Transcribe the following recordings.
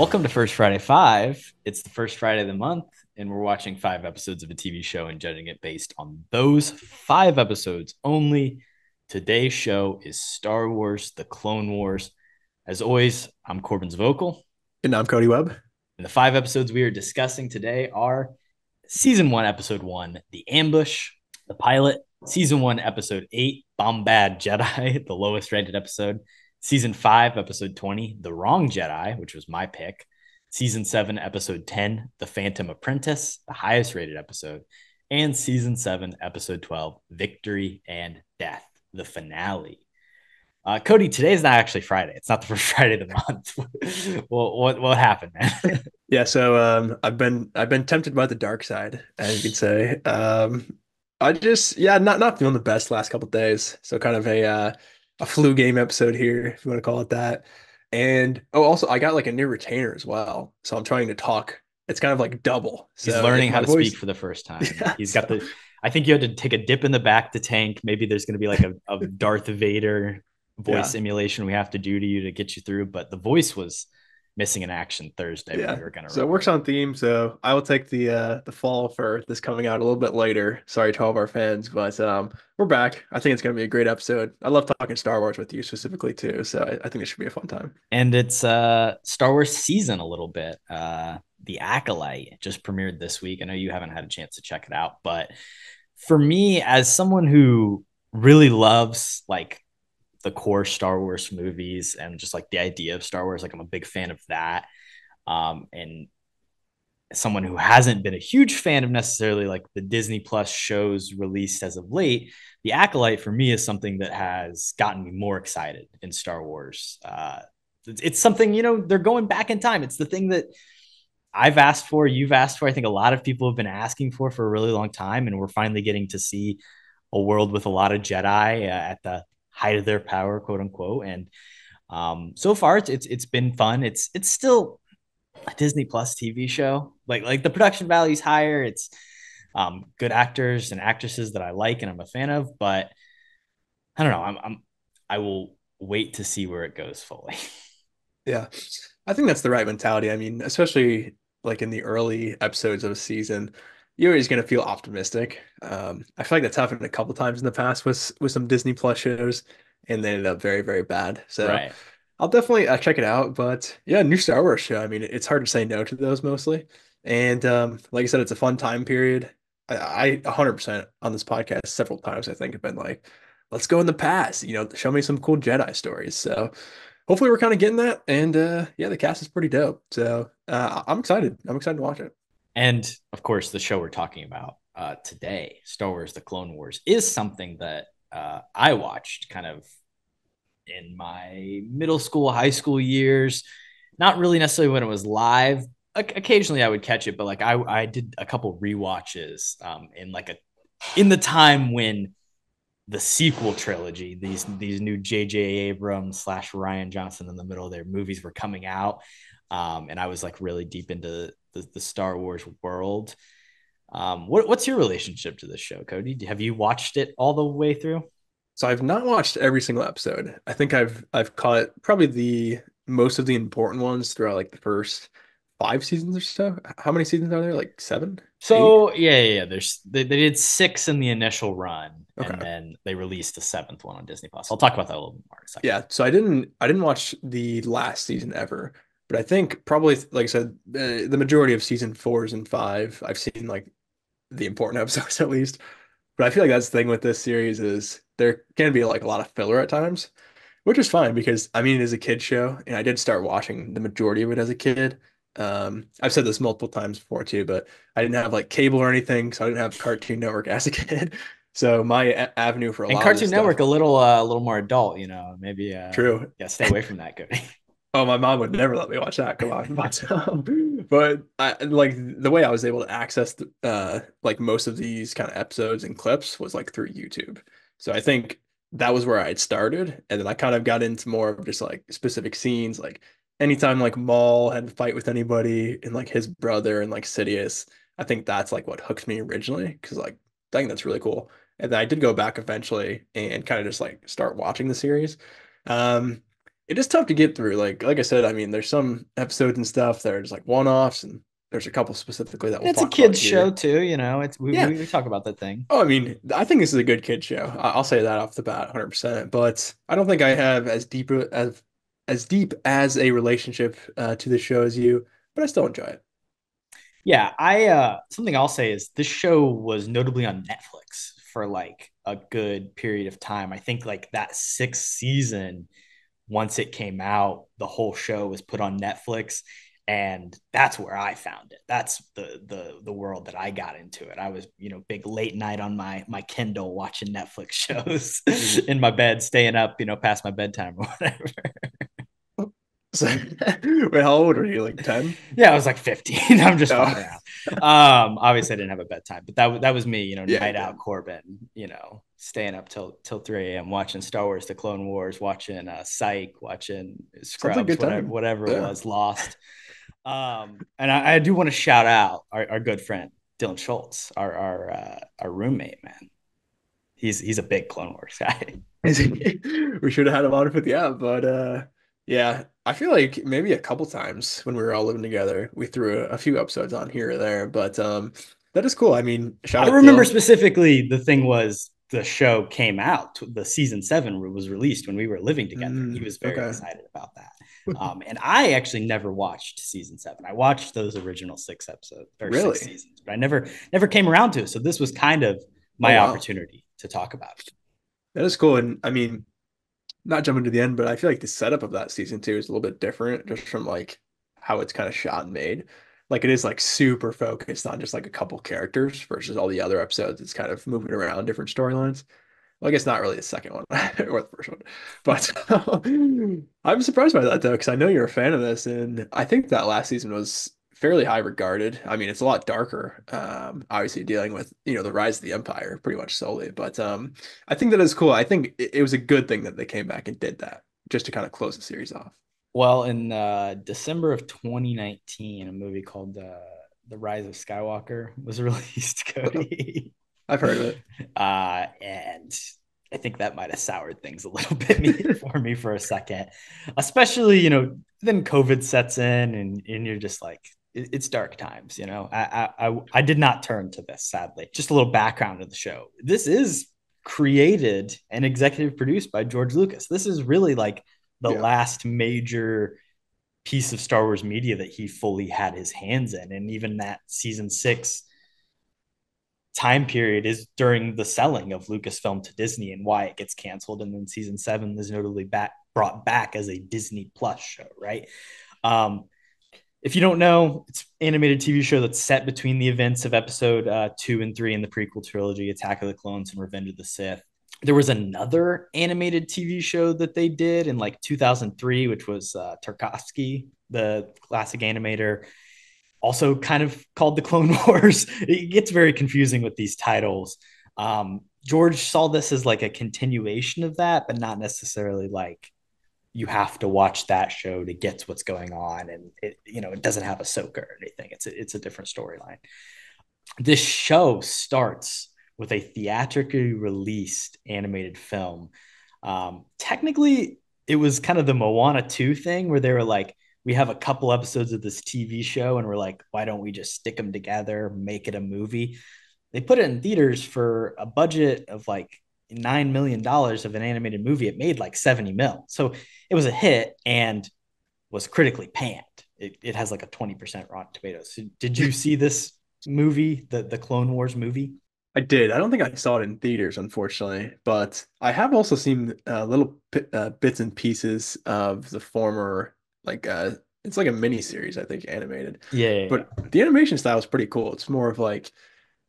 Welcome to First Friday Five. It's the first Friday of the month, and we're watching five episodes of a TV show and judging it based on those five episodes only. Today's show is Star Wars The Clone Wars. As always, I'm Korbin Zvokel. And I'm Kody Webb. And the five episodes we are discussing today are season one, episode one, The Ambush, the pilot, season one, episode eight, Bombad Jedi, the lowest rated episode, season five, episode 20, The Wrong Jedi, which was my pick, season seven, episode 10, The Phantom Apprentice, the highest rated episode, and season seven, episode 12, Victory and Death, the finale. Uh, Kody, today is not actually Friday. It's not the first Friday of the month. well, what what happened, man? yeah, so um, I've been I've been tempted by the dark side, as you could say. Um, I just yeah, not not feeling the best last couple days. So kind of a uh, a flu game episode here, if you want to call it that. And oh, also I got like a new retainer as well, so I'm trying to talk. It's kind of like double. So He's learning how to voice... speak for the first time. Yeah, He's got the. I think you had to take a dip in the bacta tank. Maybe there's going to be like a, a Darth Vader voice yeah. simulation we have to do to you to get you through. But the voice was missing in action Thursday. Yeah. We so it works on theme. So I will take the uh the fall for this coming out a little bit later. Sorry to all of our fans, but um we're back. I think it's gonna be a great episode. I love talking Star Wars with you specifically too. So I, I think it should be a fun time. And it's uh Star Wars season a little bit. Uh the Acolyte just premiered this week. I know you haven't had a chance to check it out, but for me, as someone who really loves like the core Star Wars movies and just like the idea of Star Wars. Like I'm a big fan of that. Um, and someone who hasn't been a huge fan of necessarily like the Disney Plus shows released as of late, The Acolyte for me is something that has gotten me more excited in Star Wars. Uh, it's, it's something, you know, they're going back in time. It's the thing that I've asked for, you've asked for. I think a lot of people have been asking for for a really long time. And we're finally getting to see a world with a lot of Jedi uh, at the height of their power, quote unquote. And um, so far, it's, it's it's been fun. It's it's still a Disney Plus TV show. Like like the production value is higher. It's um, good actors and actresses that I like and I'm a fan of. But I don't know. I'm, I'm I will wait to see where it goes fully. Yeah, I think that's the right mentality. I mean, especially like in the early episodes of a season, you're always going to feel optimistic. Um, I feel like that's happened a couple times in the past with with some Disney Plus shows, and they ended up very very bad. So right. I'll definitely uh, check it out. But yeah, new Star Wars show. I mean, it's hard to say no to those mostly. And um, like I said, it's a fun time period. I, I 100% on this podcast several times. I think have been like, let's go in the past. You know, show me some cool Jedi stories. So hopefully we're kind of getting that. And uh, yeah, the cast is pretty dope. So uh, I'm excited. I'm excited to watch it. And of course, the show we're talking about uh, today, Star Wars: The Clone Wars, is something that uh, I watched kind of in my middle school, high school years. Not really necessarily when it was live. O- occasionally, I would catch it, but like I, I did a couple re-watches um, in like a in the time when the sequel trilogy, these these new J.J. Abrams slash Rian Johnson in the middle of their movies were coming out, um, and I was like really deep into the, the Star Wars world. Um, what, what's your relationship to this show, Kody? Have you watched it all the way through? So I've not watched every single episode. I think I've I've caught probably the most of the important ones throughout like the first five seasons or so. How many seasons are there? Like seven? So yeah, yeah, yeah, There's they, they did six in the initial run, okay. and then they released the seventh one on Disney Plus. I'll talk about that a little bit more. Yeah. So I didn't I didn't watch the last season ever. But I think probably, like I said, uh, the majority of season fours and five, I've seen like the important episodes at least. But I feel like that's the thing with this series is there can be like a lot of filler at times, which is fine because I mean, it is a kid show, and I did start watching the majority of it as a kid. Um, I've said this multiple times before too, but I didn't have like cable or anything, so I didn't have Cartoon Network as a kid. So my a- avenue for a and lot Cartoon Network stuff, a little uh, a little more adult, you know, maybe uh, true. Yeah, stay away from that, Kody. Oh, my mom would never let me watch that. Come on, but, um, but I like the way I was able to access the, uh like most of these kind of episodes and clips was like through YouTube. So I think that was where I had started, and then I kind of got into more of just like specific scenes, like anytime like Maul had a fight with anybody, and like his brother and like Sidious. I think that's like what hooked me originally because like I think that's really cool. And then I did go back eventually and kind of just like start watching the series. Um, it is tough to get through. Like like I said, I mean, there's some episodes and stuff that are just like one-offs, and there's a couple specifically that we'll It's a kids here. show too, you know. It's we, Yeah. we, we talk about that thing. Oh, I mean, I think this is a good kid show. I'll say that off the bat, 100%. But I don't think I have as deep as as deep as a relationship uh, to the show as you, but I still enjoy it. Yeah, I uh something I'll say is this show was notably on Netflix for like a good period of time. I think like that sixth season, once it came out, the whole show was put on Netflix, and that's where I found it. That's the the the world that I got into it. I was you know big late night on my my Kindle watching Netflix shows mm-hmm. in my bed, staying up you know past my bedtime or whatever. So, wait, how old are you? Like 10? Yeah, I was like 15. I'm just Oh. around. Um, obviously I didn't have a bedtime, but that that was me, you know, Yeah, night yeah. out Korbin, you know, staying up till till 3 a.m. watching Star Wars: The Clone Wars, watching uh, Psych, watching Scrubs, good whatever, whatever it was, Lost. Um, and I, I do want to shout out our, our good friend Dylan Schultz, our our uh, our roommate, man. He's he's a big Clone Wars guy. We should have had him on with yeah, but uh yeah, I feel like maybe a couple times when we were all living together, we threw a, a few episodes on here or there, but um that is cool. I mean, shout I remember Dylan. specifically the thing was the show came out, the season seven was released when we were living together. Mm, he was very okay. excited about that. Um, and I actually never watched season seven. I watched those original six episodes or Really? six seasons, but I never never came around to it. So this was kind of my Oh, wow. opportunity to talk about it. That is cool. And I mean, not jumping to the end, but I feel like the setup of that season two is a little bit different just from like how it's kind of shot and made. Like it is like super focused on just like a couple characters versus all the other episodes. It's kind of moving around different storylines. Well, I guess not really the second one or the first one, but I'm surprised by that though, because I know you're a fan of this, and I think that last season was fairly high regarded. I mean, it's a lot darker, um, obviously dealing with you know the rise of the empire pretty much solely, but um, I think that is cool. I think it, it was a good thing that they came back and did that just to kind of close the series off. Well, in uh, December of 2019, a movie called uh, The Rise of Skywalker was released, Kody. I've heard of it. uh, and I think that might have soured things a little bit for me for a second, especially you know then COVID sets in and and you're just like it's dark times, you know. I, I I I did not turn to this sadly. Just a little background of the show. This is created and executive produced by George Lucas. This is really like the Yeah. last major piece of Star Wars media that he fully had his hands in, and even that season six time period is during the selling of Lucasfilm to Disney and why it gets canceled. And then season seven is notably back brought back as a Disney Plus show, right? Um, if you don't know, it's animated TV show that's set between the events of episode uh, two and three in the prequel trilogy, Attack of the Clones and Revenge of the Sith. There was another animated TV show that they did in like 2003, which was uh, Tartakovsky, the classic animator also kind of called the Clone Wars. It gets very confusing with these titles. Um, George saw this as like a continuation of that, but not necessarily like you have to watch that show to get what's going on, and it you know it doesn't have Ahsoka or anything. It's a, it's a different storyline. This show starts with a theatrically released animated film. Um, technically, it was kind of the Moana 2 thing where they were like, we have a couple episodes of this TV show, and we're like, why don't we just stick them together, make it a movie? They put it in theaters for a budget of like nine million dollars of an animated movie. It made like 70 mil. So it was a hit and was critically panned. It, it has like a 20% Rotten Tomatoes. So did you see this movie, the, the Clone Wars movie? I did. I don't think I saw it in theaters, unfortunately, but I have also seen uh, little uh, bits and pieces of the former, like uh, it's like a mini series, I think, animated. Yeah. But the animation style is pretty cool. It's more of like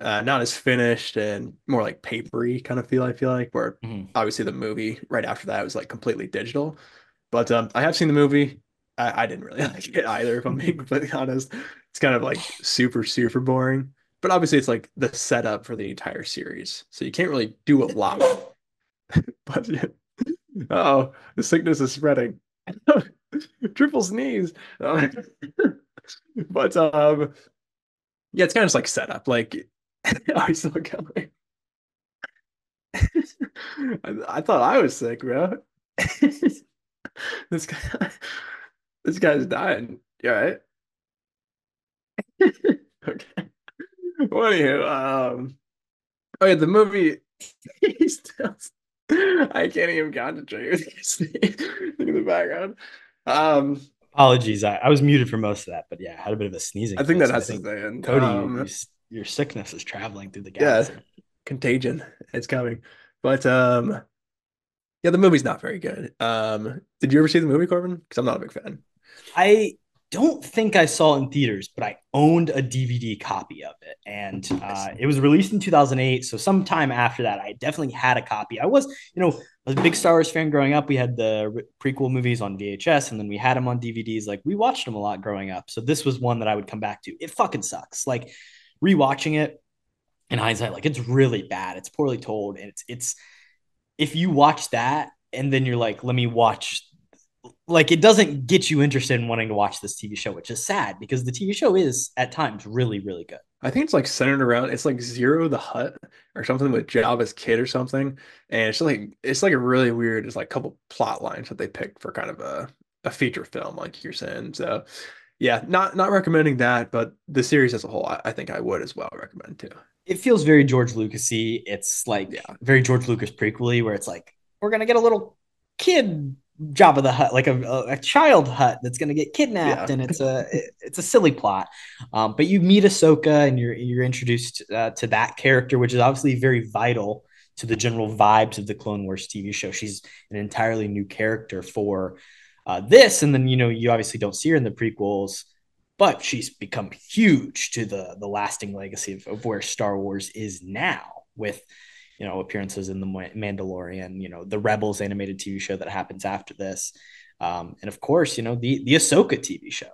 uh, not as finished and more like papery kind of feel. I feel like where Mhm. obviously the movie right after that was like completely digital. But um, I have seen the movie. I, I didn't really like it either, if I'm being completely honest. It's kind of like super super boring. But obviously, it's like the setup for the entire series, so you can't really do a lot. but oh, the sickness is spreading. Triple sneeze. But um, yeah, it's kind of just like setup. Like, are you still going? I, I thought I was sick, bro. This guy, this guy's dying. You all right? Okay. Well, anywho, um, oh yeah, the movie. He's still, I can't even concentrate. Look at the background. Um, Apologies, I, I was muted for most of that, but yeah, I had a bit of a sneezing. I think that has to think stay in. Kody, Um, your, sickness is traveling through the yeah, contagion. It's coming. But um, yeah, the movie's not very good. Um, did you ever see the movie, Korbin? Because I'm not a big fan. I don't think I saw it in theaters, but I owned a DVD copy of it, and uh, it was released in 2008. So sometime after that, I definitely had a copy. I was, you know, I was a big Star Wars fan growing up. We had the prequel movies on VHS, and then we had them on DVDs. Like we watched them a lot growing up. So this was one that I would come back to. It fucking sucks. Like rewatching it in hindsight, like it's really bad. It's poorly told, and it's it's if you watch that and then you're like, let me watch like it doesn't get you interested in wanting to watch this TV show, which is sad because the TV show is at times really, really good. I think it's like centered around it's like Ziro the Hutt or something with Jabba's kid or something. And it's like it's like a really weird, it's like a couple plot lines that they picked for kind of a, a feature film, like you're saying. So yeah, not not recommending that, but the series as a whole, I, I think I would as well recommend too. It feels very George Lucasy. It's like Yeah. very George Lucas prequely, where it's like we're gonna get a little kid Jabba the Hutt like a, a, child Hutt that's gonna get kidnapped, Yeah. and it's a it's a silly plot. Um, but you meet Ahsoka, and you're you're introduced uh, to that character, which is obviously very vital to the general vibes of the Clone Wars TV show. She's an entirely new character for uh, this, and then you know you obviously don't see her in the prequels, but she's become huge to the the lasting legacy of, of where Star Wars is now with you know appearances in the Mandalorian, you know the Rebels animated TV show that happens after this, um, and of course you know the the Ahsoka TV show.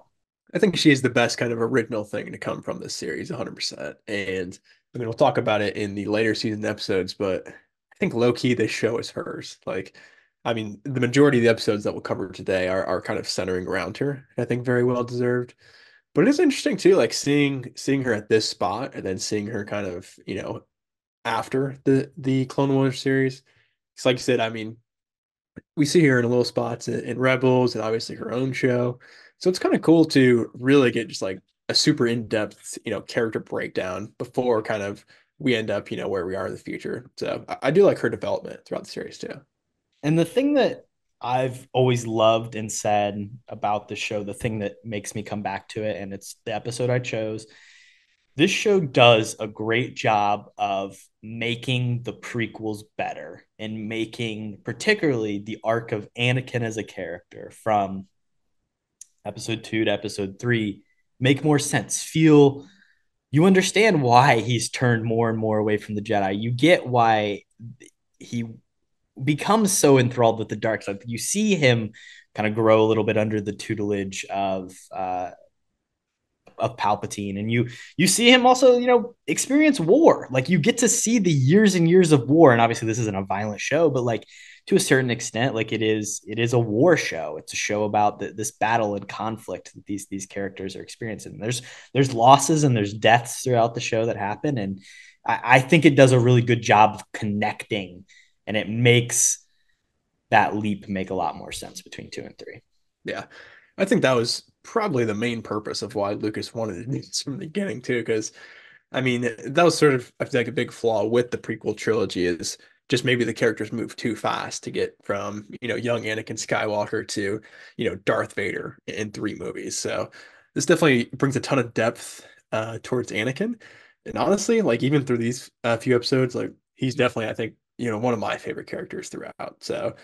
I think she is the best kind of original thing to come from this series, 100%. And I mean, we'll talk about it in the later season episodes, but I think low key this show is hers. Like, I mean, the majority of the episodes that we'll cover today are, are kind of centering around her. I think very well deserved. But it is interesting too, like seeing seeing her at this spot and then seeing her kind of, you know, after the the Clone Wars series. It's like you said, I mean, we see her in a little spots in, in Rebels and obviously her own show. So it's kind of cool to really get just like a super in-depth, you know, character breakdown before kind of we end up, you know, where we are in the future. So I, I do like her development throughout the series too. And the thing that I've always loved and said about the show, the thing that makes me come back to it, and it's the episode I chose. This show does a great job of making the prequels better and making particularly the arc of Anakin as a character from episode two to episode three make more sense. Feel you understand why he's turned more and more away from the Jedi. You get why he becomes so enthralled with the dark side. You see him kind of grow a little bit under the tutelage of uh, of Palpatine, and you you see him also, you know, experience war. Like you get to see the years and years of war, and obviously this isn't a violent show, but like to a certain extent, like it is it is a war show. It's a show about the, this battle and conflict that these these characters are experiencing. There's there's losses and there's deaths throughout the show that happen, and I, I think it does a really good job of connecting, and it makes that leap make a lot more sense between two and three. Yeah. I think that was probably the main purpose of why Lucas wanted to from the beginning too, because I mean that was sort of I feel like a big flaw with the prequel trilogy is just maybe the characters move too fast to get from you know young Anakin Skywalker to you know Darth Vader in three movies. So this definitely brings a ton of depth uh, towards Anakin, and honestly, like even through these uh, few episodes, like he's definitely I think you know one of my favorite characters throughout. So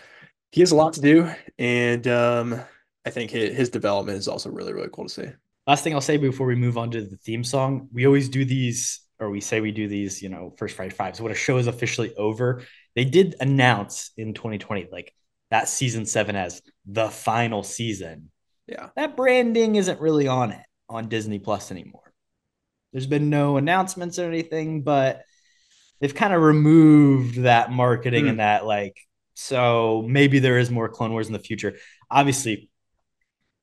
he has a lot to do, and um, I think his, his development is also really, really cool to see. Last thing I'll say before we move on to the theme song, we always do these, or we say we do these, you know, first Friday five. So when a show is officially over, they did announce in 2020 like that season seven as the final season. Yeah. That branding isn't really on it on Disney Plus anymore. There's been no announcements or anything, but they've kind of removed that marketing Hmm. and that like so maybe there is more Clone Wars in the future. Obviously,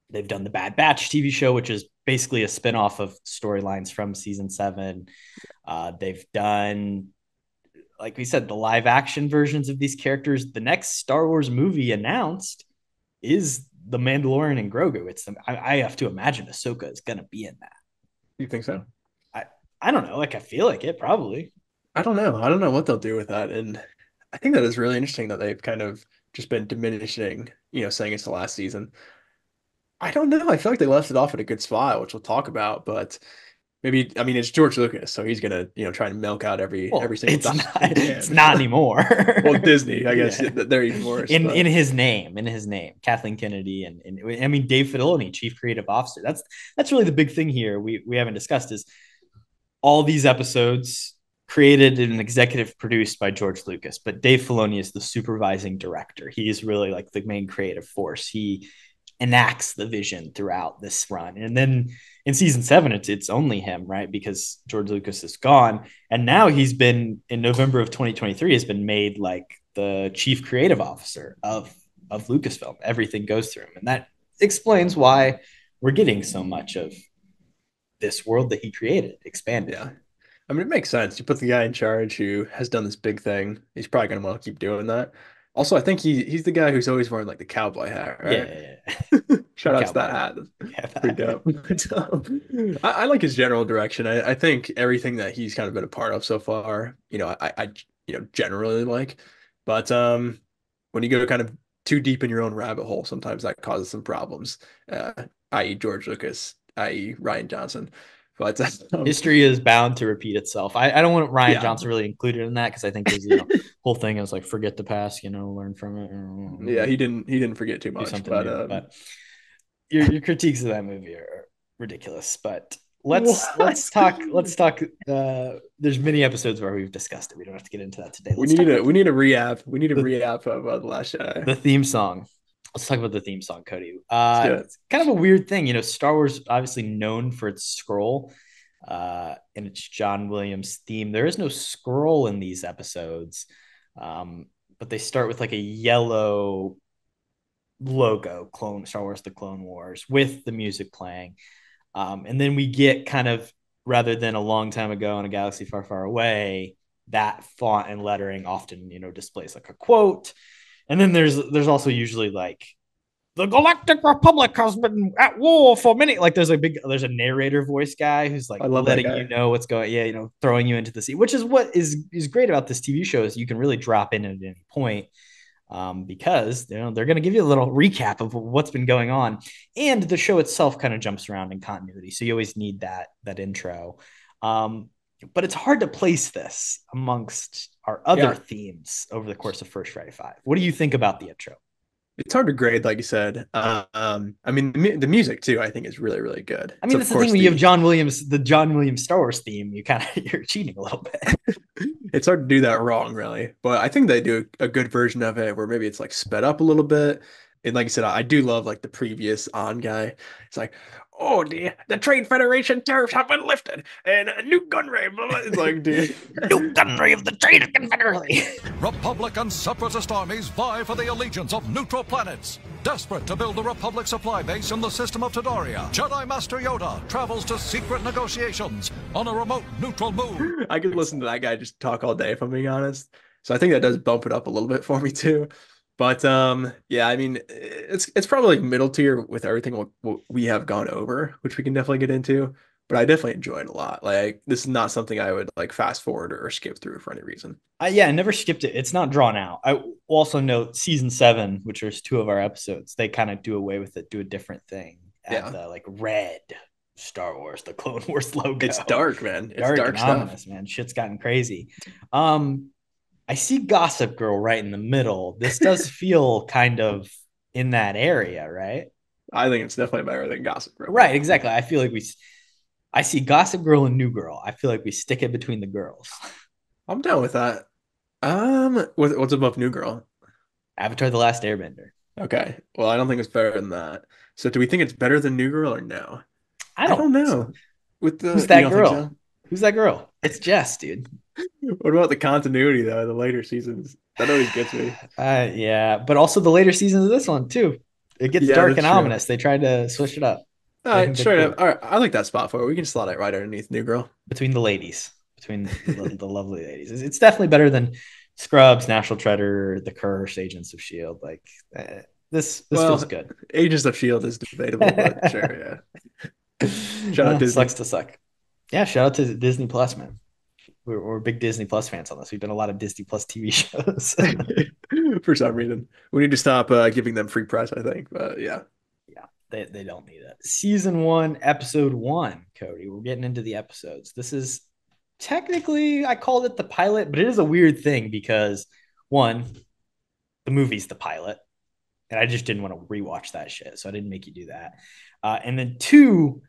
they've done the Bad Batch TV show, which is basically a spinoff of storylines from season seven. Uh, they've done, like we said, the live action versions of these characters. The next Star Wars movie announced is the Mandalorian and Grogu. It's the, I, I have to imagine Ahsoka is gonna be in that. You think so? I I don't know. Like I feel like it probably. I don't know. I don't know what they'll do with that. And I think that is really interesting that they've kind of just been diminishing, you know, saying it's the last season. I don't know. I feel like they left it off at a good spot, which we'll talk about, but maybe I mean it's George Lucas, so he's gonna, you know, try and milk out every Well, every single it's time. not, it's not anymore. well, Disney, I guess Yeah. they're even worse. in but- in his name, in his name, Kathleen Kennedy, and, and I mean Dave Filoni, chief creative officer. That's that's really the big thing here. We we haven't discussed is all these episodes created and executive produced by George Lucas, but Dave Filoni is the supervising director. He is really like the main creative force. He enacts the vision throughout this run, and then in season seven, it's it's only him, right? Because George Lucas is gone, and now he's been in November of 2023 has been made like the chief creative officer of of Lucasfilm. Everything goes through him, and that explains why we're getting so much of this world that he created expanded. Yeah. I mean, it makes sense. You put the guy in charge who has done this big thing. He's probably going to want to keep doing that. Also, I think he he's the guy who's always wearing like the cowboy hat, right? yeah, yeah. Shout out to that hat. Yeah, Pretty dope. I, I like his general direction. I, I think everything that he's kind of been a part of so far, you know, I, I you know generally like. But um, when you go kind of too deep in your own rabbit hole, sometimes that causes some problems. Uh, i.e., George Lucas, i.e., Rian Johnson. But um, History is bound to repeat itself. I, I don't want Rian Yeah. Johnson really included in that because I think his you know, whole thing is like forget the past, you know, learn from it. yeah, he didn't he didn't forget too much. something But, um, but your your critiques of that movie are ridiculous. But let's What? let's talk let's talk. Uh, there's many episodes where we've discussed it. We don't have to get into that today. we Let's need talk a we need a re-app. We need a The- re-app of uh, the Last Jedi. the theme song. Let's talk about the theme song, Kody. Uh, it's kind of a weird thing, you know. Star Wars obviously known for its scroll, uh, and it's John Williams' theme. There is no scroll in these episodes, um, but they start with like a yellow logo, Clone Star Wars: The Clone Wars, with the music playing, um, and then we get kind of rather than a long time ago in a galaxy far, far away. That font and lettering often, you know, displays like a quote, and then there's there's also usually like the Galactic Republic has been at war for many. Like there's a big there's a narrator voice guy who's like I love letting you know what's going. Yeah, you know, throwing you into the sea, which is what is is great about this TV show is you can really drop in at any point. Um, because you know they're going to give you a little recap of what's been going on, and the show itself kind of jumps around in continuity, so you always need that that intro. Um, but it's hard to place this amongst our other Yeah. themes over the course of First Friday Five. What do you think about the intro? It's hard to grade, like you said. Um, I mean, the, mu- the music too, I think, is really, really good. I mean, of that's the thing when you have John Williams, the John Williams Star Wars theme, you kind of you're cheating a little bit. It's hard to do that wrong, really. But I think they do a good version of it where maybe it's like sped up a little bit. And like I said, I do love like the previous on guy. It's like, oh, the, the Trade Federation tariffs have been lifted and a Nute Gunray. Blah, blah. It's like, dude. Nute Gunray of the Trade Confederacy. Republic and separatist armies vie for the allegiance of neutral planets. Desperate to build a Republic supply base in the system of Toydaria, Jedi Master Yoda travels to secret negotiations on a remote neutral moon. I could listen to that guy just talk all day, if I'm being honest. So I think that does bump it up a little bit for me too. But um, yeah, I mean, it's it's probably like middle tier with everything what, what we have gone over, which we can definitely get into. But I definitely enjoy it a lot. Like this is not something I would like fast forward or skip through for any reason. Uh, yeah, I never skipped it. It's not drawn out. I also note season seven, which is two of our episodes, they kind of do away with it, do a different thing. Add Yeah. the like red Star Wars, the Clone Wars logo. It's dark, man. It's dark, dark, ominous, man. Shit's gotten crazy. Um, I see Gossip Girl right in the middle. This does feel kind of in that area, right? I think it's definitely better than Gossip Girl. Right, exactly. I feel like we, I see Gossip Girl and New Girl. I feel like we stick it between the girls. I'm down with that. Um, what's above New Girl? Avatar: The Last Airbender. Okay. Well, I don't think it's better than that. So do we think it's better than New Girl or no? I don't, think so. know. With the Who's that girl? so? Who's that girl? It's Jess, dude. What about the continuity though? The later seasons that always gets me. Uh, yeah, but also the later seasons of this one too. It gets Yeah, dark and true. ominous. They tried to switch it up All straight up. All right, I like that spot for it. We can slot it right underneath New Girl. between the ladies, between the, the lovely ladies. It's, it's definitely better than Scrubs, National Treasure, The Curse, Agents of Shield. Like, eh, this this well, feels good. Agents of Shield is debatable, but sure, yeah. Shout out uh, Disney. Sucks to suck. Yeah, shout out to Disney Plus, man. We're, we're big Disney Plus fans on this. We've done a lot of Disney Plus TV shows. For some reason, we need to stop uh, giving them free press. I think, but yeah, yeah, they they don't need it. Season one, episode one, Kody. We're getting into the episodes. This is technically I called it the pilot, but it is a weird thing because one, the movie's the pilot, and I just didn't want to rewatch that shit, so I didn't make you do that. Uh, and then two,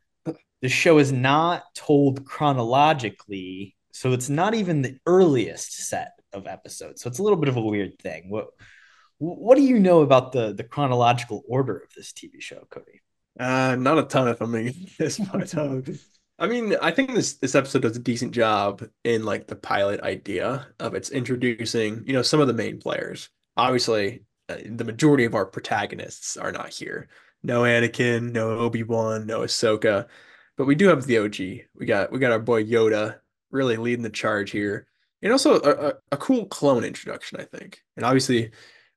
the show is not told chronologically, so it's not even the earliest set of episodes. So it's a little bit of a weird thing. What what do you know about the the chronological order of this TV show, Kody? Uh, not a ton if I'm being this I mean, I think this this episode does a decent job in like the pilot idea of it's introducing, you know, some of the main players. Obviously, uh, the majority of our protagonists are not here. No Anakin, no Obi-Wan, no Ahsoka, but we do have the OG. We got we got our boy Yoda really leading the charge here. And also a, a, a cool clone introduction, I think. And obviously,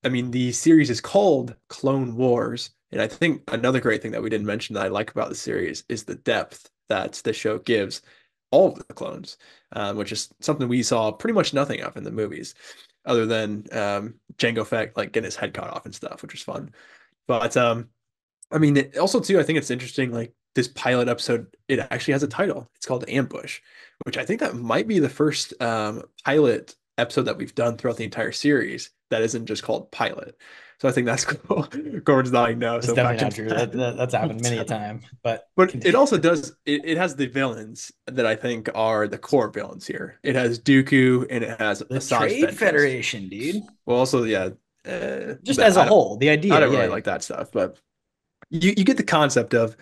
I mean, the series is called Clone Wars. And I think another great thing that we didn't mention that I like about the series is the depth that the show gives all of the clones, um, which is something we saw pretty much nothing of in the movies, other than um, Jango Fett like getting his head cut off and stuff, which was fun. But um, I mean, it, also too, I think it's interesting. Like this pilot episode, it actually has a title. It's called Ambush, which I think that might be the first um, pilot episode that we've done throughout the entire series that isn't just called pilot. So I think that's cool. Gordon's nodding no. so definitely not true. That, that, that's happened many a time. But but continue. it also does. It, it has the villains that I think are the core villains here. It has Dooku and it has the Asajj Trade Ventress. Federation, dude. Well, also yeah. Uh, just as a whole, the idea. I don't yeah. really like that stuff, but you you get the concept of,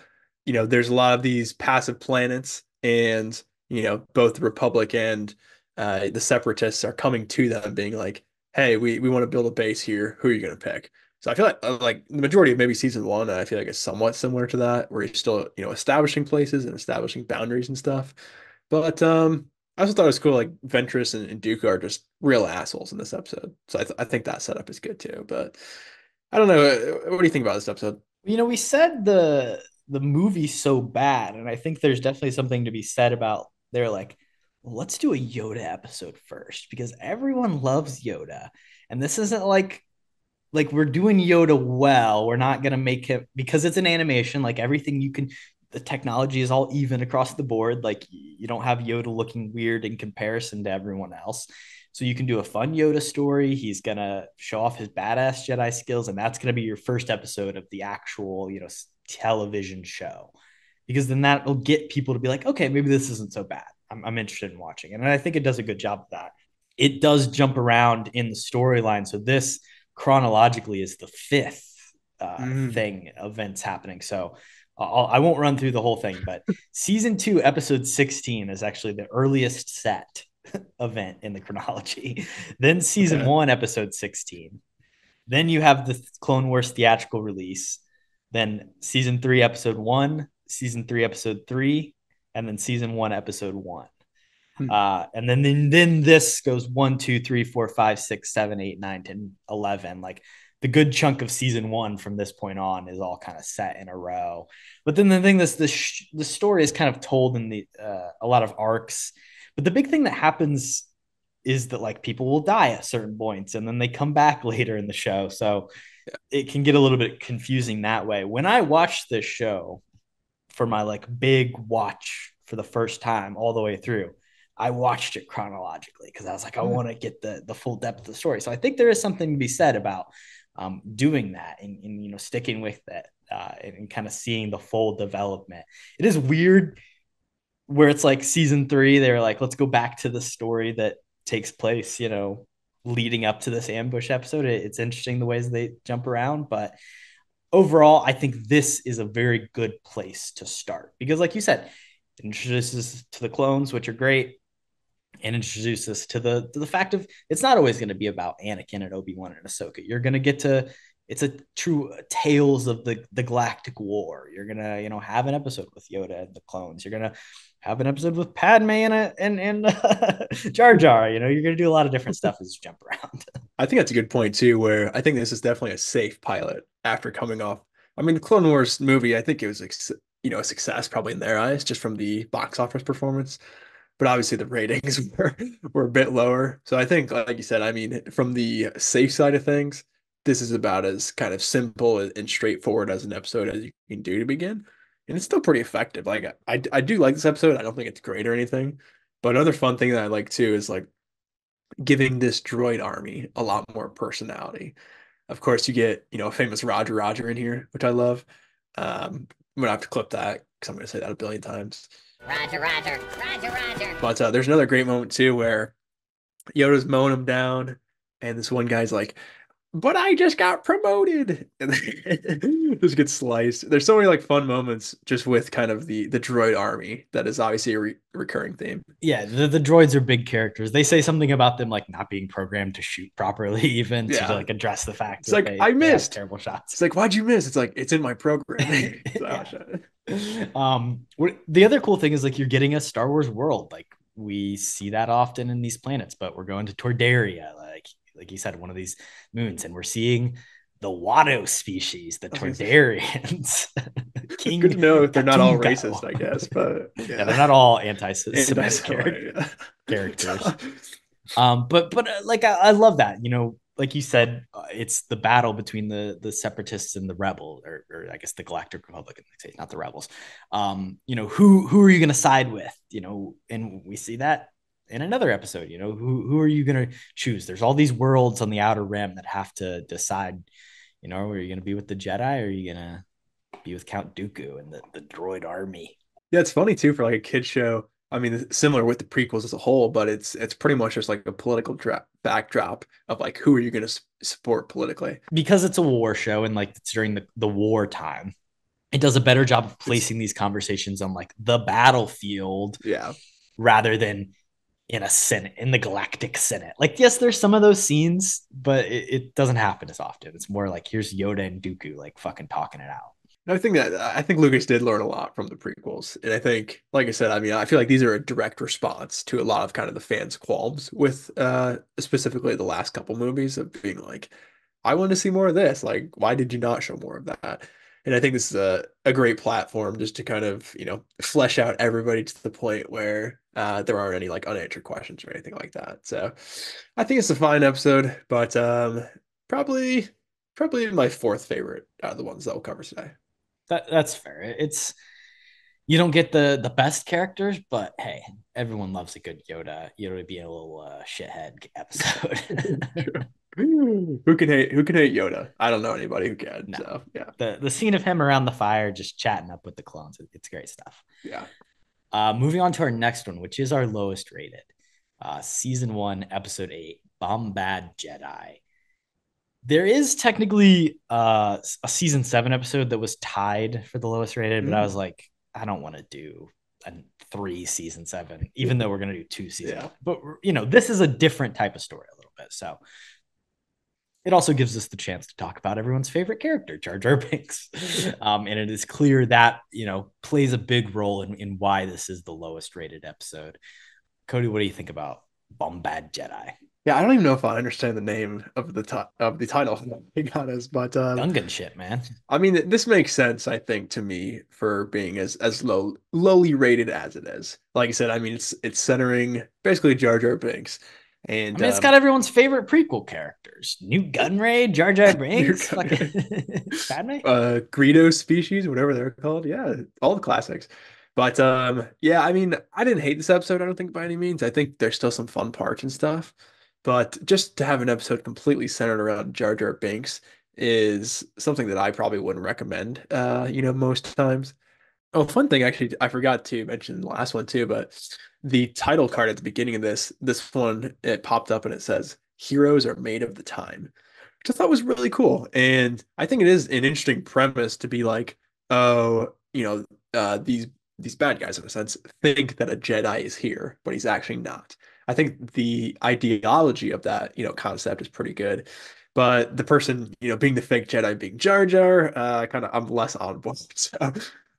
you know, there's a lot of these passive planets, and you know both the Republic and uh, the Separatists are coming to them, being like, hey, we, we want to build a base here. Who are you going to pick? So I feel like uh, like the majority of maybe season one, I feel like it's somewhat similar to that, where you're still you know establishing places and establishing boundaries and stuff. But um, I also thought it was cool. Like Ventress and, and Dooku are just real assholes in this episode, so I, th- I think that setup is good too. But I don't know. Uh, what do you think about this episode? You know, we said the the movie's so bad, and I think there's definitely something to be said about they're like let's do a Yoda episode first because everyone loves Yoda. And this isn't like like we're doing Yoda well. We're not gonna make it because it's an animation, like everything you can the technology is all even across the board. Like you don't have Yoda looking weird in comparison to everyone else. So you can do a fun Yoda story. He's gonna show off his badass Jedi skills, and that's gonna be your first episode of the actual, you know, television show. Because then that'll get people to be like, okay, maybe this isn't so bad. I'm, I'm interested in watching it. And I think it does a good job of that. It does jump around in the storyline. So this chronologically is the fifth uh, mm. thing events happening. So I'll, I will not run through the whole thing, but season two, episode 16 is actually the earliest set event in the chronology. then season okay. one, episode 16. Then you have the Clone Wars theatrical release. Then season three, episode one, season three, episode three, and then season one, episode one. Hmm. Uh, and then, then then this goes one, two, three, four, five, six, seven, eight, nine, ten, eleven. Like the good chunk of season one from this point on is all kind of set in a row. But then the thing this the sh- the story is kind of told in the uh, a lot of arcs. But the big thing that happens is that like people will die at certain points and then they come back later in the show. So it can get a little bit confusing that way. When I watched this show, for my like big watch for the first time all the way through. I watched it chronologically because I was like, I want to get the the full depth of the story. So I think there is something to be said about um, doing that and, and, you know sticking with it uh, and, and kind of seeing the full development. It is weird where it's like season three. They're like, let's go back to the story that takes place, you know, leading up to this ambush episode. It, it's interesting the ways they jump around, but overall, I think this is a very good place to start because, like you said, introduces to the clones, which are great, and introduces to the to the fact of it's not always going to be about Anakin and Obi Wan and Ahsoka. You're going to get to it's a true tales of the the Galactic War. You're gonna you know have an episode with Yoda and the clones. You're gonna have an episode with Padme and and and uh, Jar Jar. You know you're gonna do a lot of different stuff as you jump around. I think that's a good point too. Where I think this is definitely a safe pilot after coming off. I mean, the Clone Wars movie, I think it was you know a success probably in their eyes just from the box office performance, but obviously the ratings were were a bit lower. So I think, like you said, I mean, from the safe side of things, this is about as kind of simple and straightforward as an episode as you can do to begin, and it's still pretty effective. Like I I do like this episode. I don't think it's great or anything, but another fun thing that I like too is like giving this droid army a lot more personality. Of course, you get, you know, a famous Roger Roger in here, which I love. Um, I'm gonna have to clip that because I'm gonna say that a billion times. Roger, Roger, Roger, Roger. But uh, there's another great moment too where Yoda's mowing him down, and this one guy's like, but I just got promoted just get sliced. There's so many like fun moments just with kind of the the droid army that is obviously a re- recurring theme. Yeah, the, the droids are big characters. They say something about them like not being programmed to shoot properly, even yeah. to like address the fact. It's like they, I missed terrible shots. It's like why'd you miss? It's like it's in my program. um, the other cool thing is like you're getting a Star Wars world. Like we see that often in these planets, but we're going to Toydaria. Like like you said, one of these moons, and we're seeing the Watto species, the Toydarians. King Good to know they're not all racist, I guess, but yeah, yeah they're not all anti-Semitic character, characters. um, but but uh, like I, I, love that, you know, like you said, uh, it's the battle between the the separatists and the rebel, or, or I guess the Galactic Republic, not the rebels. Um, you know, who who are you going to side with? You know, and we see that in another episode you know who who are you going to choose? There's all these worlds on the outer rim that have to decide you know are you going to be with the jedi or are you going to be with count dooku and the, the droid army? Yeah it's funny too for like a kid show. I mean similar with the prequels as a whole but it's it's pretty much just like a political dra- backdrop of like who are you going to support politically? Because it's a war show and like it's during the, the war time it does a better job of placing these conversations on like the battlefield yeah. rather than in a senate in the galactic senate. Like yes there's some of those scenes but it, it, doesn't happen as often. It's more like here's yoda and dooku like fucking talking it out. I think that i think lucas did learn a lot from the prequels. And i think like i said i mean i feel like these are a direct response to a lot of kind of the fans qualms with uh specifically the last couple movies of being like i want to see more of this. Like why did you not show more of that and I think this is a, a great platform just to kind of, you know, flesh out everybody to the point where uh, there aren't any like unanswered questions or anything like that. So I think it's a fine episode, but um, probably probably my fourth favorite out of the ones that we'll cover today. That that's fair. It's you don't get the the best characters, but hey, everyone loves a good Yoda. Yoda being a little uh, shithead episode. who can hate who can hate Yoda? I don't know anybody who can. No. So yeah. The the scene of him around the fire just chatting up with the clones, it's great stuff. Yeah. Uh, moving on to our next one, which is our lowest rated. Uh, season one, episode eight, Bombad Jedi. There is technically uh, a season seven episode that was tied for the lowest rated, mm. but I mm. was like, I don't want to do a three season seven, even though we're gonna do two season. Yeah. But you know, this is a different type of story a little bit. So it also gives us the chance to talk about everyone's favorite character, Jar Jar Binks. Um, and it is clear that, you know, plays a big role in, in why this is the lowest rated episode. Kody, what do you think about Bombad Jedi? Yeah, I don't even know if I understand the name of the t- of the title. Be honest, but um, Gungan shit, man. I mean, this makes sense. I think to me for being as as low lowly rated as it is. Like I said, I mean, it's it's centering basically Jar Jar Binks and I mean, it's um, got everyone's favorite prequel characters: Nute Gunray, Jar Jar Binks, fucking Padme, uh, Greedo species, whatever they're called. Yeah, all the classics. But um, yeah, I mean, I didn't hate this episode. I don't think by any means. I think there's still some fun parts and stuff. But just to have an episode completely centered around Jar Jar Binks is something that I probably wouldn't recommend. Uh, you know, most times. Oh, fun thing actually, I forgot to mention the last one too, but the title card at the beginning of this, this one, it popped up and it says, Heroes are made of the time, which I thought was really cool. And I think it is an interesting premise to be like, oh, you know, uh, these these bad guys in a sense think that a Jedi is here, but he's actually not. I think the ideology of that, you know, concept is pretty good. But the person, you know, being the fake Jedi being Jar Jar, uh, kind of I'm less on board. So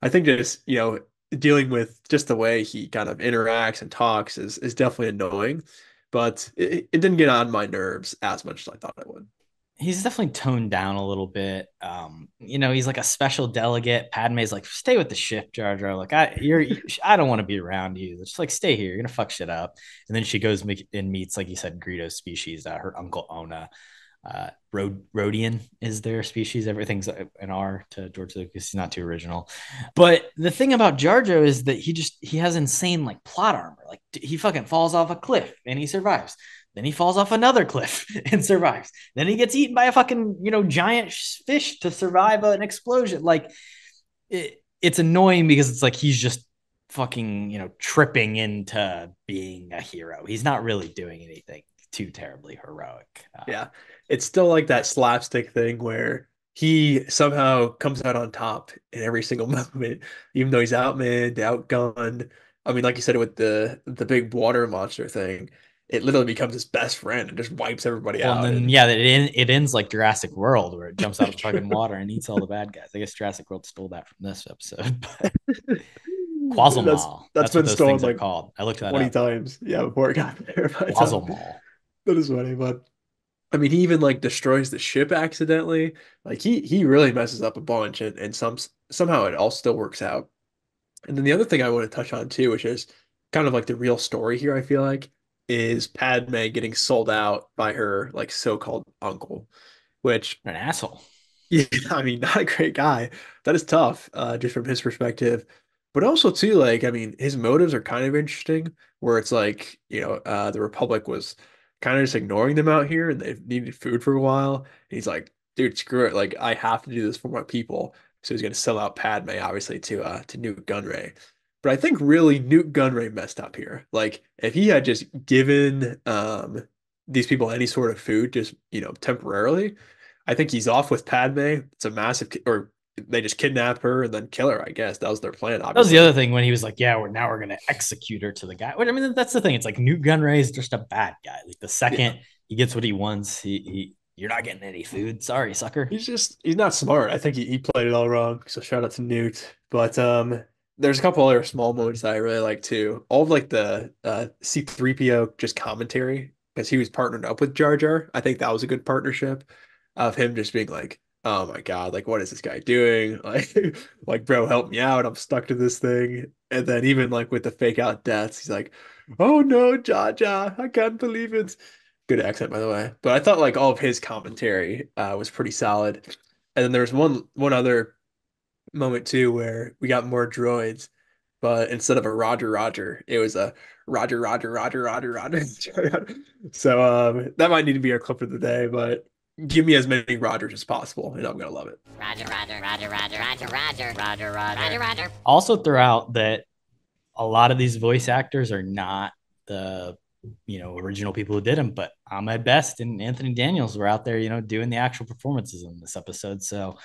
I think just you know dealing with just the way he kind of interacts and talks is is definitely annoying. but it, it didn't get on my nerves as much as I thought it would. He's definitely toned down a little bit. Um, you know, he's like a special delegate. Padme's like, stay with the ship, Jar Jar. Like, I, you're, I don't want to be around you. Just like, stay here. You're gonna fuck shit up. And then she goes and meets, like you said, Greedo's species. Uh, her uncle Ona, uh, Rod- Rodian is their species. Everything's an R to George Lucas. He's not too original. But the thing about Jar Jar is that he just he has insane like plot armor. Like he fucking falls off a cliff and he survives. Then he falls off another cliff and survives. Then he gets eaten by a fucking you know giant fish to survive an explosion. Like it, it's annoying because it's like he's just fucking you know tripping into being a hero. He's not really doing anything too terribly heroic. Uh, yeah, it's still like that slapstick thing where he somehow comes out on top in every single moment, even though he's outmanned, outgunned. I mean, like you said with the the big water monster thing, it literally becomes his best friend and just wipes everybody well, out. And then yeah, it it ends like Jurassic World where it jumps out of fucking water and eats all the bad guys. I guess Jurassic World stole that from this episode. But Kwazel Maw. That's, that's, that's been stolen like called. I looked at twenty times. Yeah, before it got there. Kwazel Maw. That is funny, but I mean, he even like destroys the ship accidentally. Like he he really messes up a bunch, and, and some somehow it all still works out. And then the other thing I want to touch on too, which is kind of like the real story here, I feel like, is Padme getting sold out by her like so-called uncle, which an asshole. Yeah, I mean, not a great guy. That is tough, uh, just from his perspective. But also too, like, I mean, his motives are kind of interesting, where it's like, you know, uh, the Republic was kind of just ignoring them out here and they've needed food for a while. And he's like, dude, screw it. Like, I have to do this for my people. So he's going to sell out Padme, obviously, to uh to Nute Gunray. But I think really Nute Gunray messed up here. Like, if he had just given um these people any sort of food, just you know, temporarily, I think he's off with Padme. It's a massive, or they just kidnap her and then kill her. I guess that was their plan. Obviously. That was the other thing when he was like, "Yeah, we're now we're gonna execute her to the guy." Which I mean, that's the thing. It's like Nute Gunray is just a bad guy. Like the second yeah. he gets what he wants, he he you're not getting any food. Sorry, sucker. He's just he's not smart. I think he, he played it all wrong. So shout out to Nute. But um there's a couple other small moments that I really like too. All of like the uh C3PO just commentary because he was partnered up with Jar Jar. I think that was a good partnership of him just being like, oh my god like what is this guy doing? Like like bro help me out. I'm stuck to this thing. And then even like with the fake out deaths he's like oh no Jar i can't believe it. Good accent by the way. But i thought like all of his commentary uh, was pretty solid. And then there was one one other moment too where we got more droids but instead of a roger roger it was a roger roger roger roger roger. So um that might need to be our clip of the day but give me as many Rogers as possible, and I'm gonna love it. Roger, Roger, Roger, Roger, Roger, Roger, Roger, Roger, Roger, Roger. Also, throw out that a lot of these voice actors are not the you know original people who did them, but Ahmed Best and Anthony Daniels were out there, you know, doing the actual performances in this episode. So,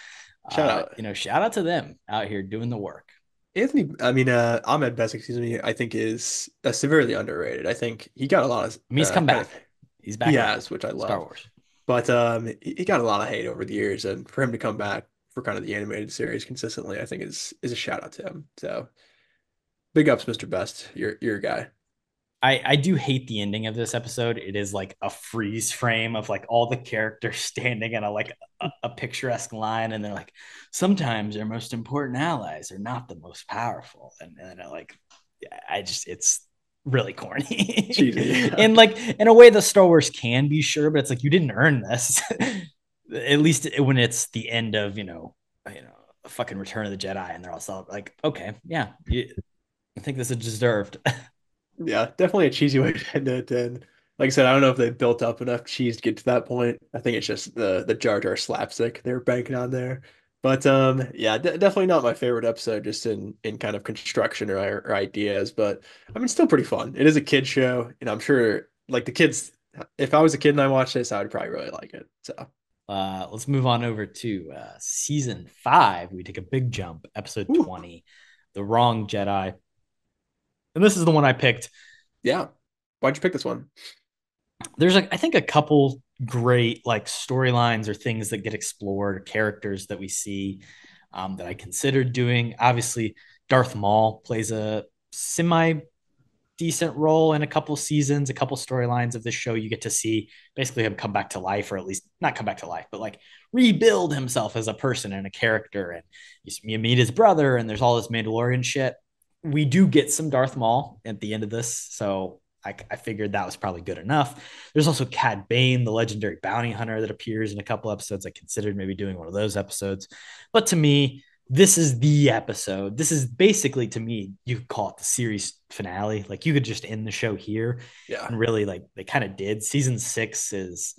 shout uh, out, you know, shout out to them out here doing the work. Anthony, I mean, uh, Ahmed Best, excuse me, I think is uh, severely underrated. I think he got a lot of. I mean, he's uh, come back. He's back. He has, which I love. Star Wars. But um, he got a lot of hate over the years, and for him to come back for kind of the animated series consistently, I think is is a shout out to him. So, big ups, Mr. Best. You're you're a guy. I, I do hate the ending of this episode. It is like a freeze frame of like all the characters standing in a like a, a picturesque line, and they're like, sometimes our most important allies are not the most powerful, and then like, I just it's really corny. yeah. and like in a way the Star Wars can be sure, but it's like you didn't earn this. At least when it's the end of, you know, you know, a fucking Return of the Jedi and they're all like, okay, yeah, you, I think this is deserved. yeah, definitely a cheesy way to end it. And like I said, I don't know if they built up enough cheese to get to that point. I think it's just the the Jar Jar slapstick they're banking on there. But um, yeah, d- definitely not my favorite episode, just in in kind of construction or, or ideas. But I mean, still pretty fun. It is a kid show, and I'm sure like the kids. If I was a kid and I watched this, I would probably really like it. So. Uh, let's move on over to uh, season five. We take a big jump, episode Ooh. 20, The Wrong Jedi. And this is the one I picked. Yeah. Why'd you pick this one? There's like, I think a couple great like storylines or things that get explored, or characters that we see um, that I considered doing. Obviously, Darth Maul plays a semi decent role in a couple seasons, a couple storylines of this show. You get to see basically him come back to life, or at least not come back to life, but like rebuild himself as a person and a character. And you, meet his brother, and there's all this Mandalorian shit. We do get some Darth Maul at the end of this, so I, I, figured that was probably good enough. There's also Cad Bane, the legendary bounty hunter that appears in a couple episodes. I considered maybe doing one of those episodes, but to me, this is the episode. This is basically to me, you could call it the series finale. Like you could just end the show here. Yeah. And really, like they kind of did. Season six is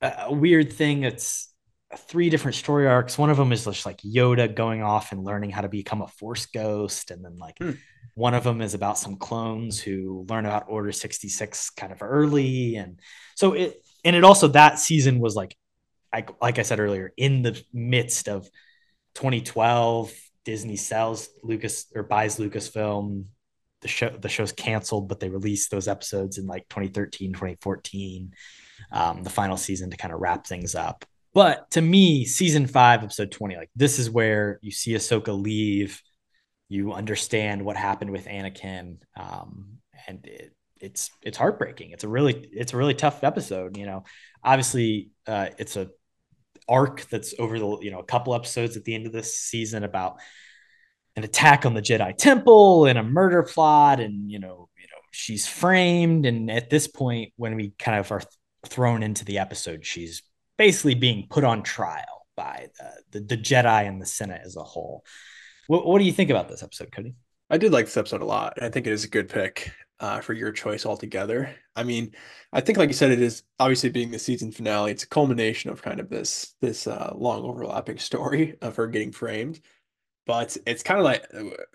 a weird thing. It's three different story arcs. One of them is just like Yoda going off and learning how to become a force ghost. And then like hmm. one of them is about some clones who learn about Order 66 kind of early. And so it, and it also that season was like, like, like I said earlier, in the midst of 2012, Disney sells Lucas or buys Lucasfilm. The show the show's canceled, but they released those episodes in like 2013, 2014. Um, the final season to kind of wrap things up. But to me, season five, episode 20, like this is where you see Ahsoka leave. You understand what happened with Anakin. Um, and it, it's it's heartbreaking. It's a really it's a really tough episode. You know, obviously uh, it's a arc that's over the you know a couple episodes at the end of this season about an attack on the Jedi Temple and a murder plot, and you know you know she's framed, and at this point when we kind of are thrown into the episode, she's basically being put on trial by the, the, the Jedi and the Senate as a whole. What, what do you think about this episode, Kody? I did like this episode a lot. I think it is a good pick uh, for your choice altogether. I mean, I think, like you said, it is obviously being the season finale. It's a culmination of kind of this this uh, long overlapping story of her getting framed. But it's kind of like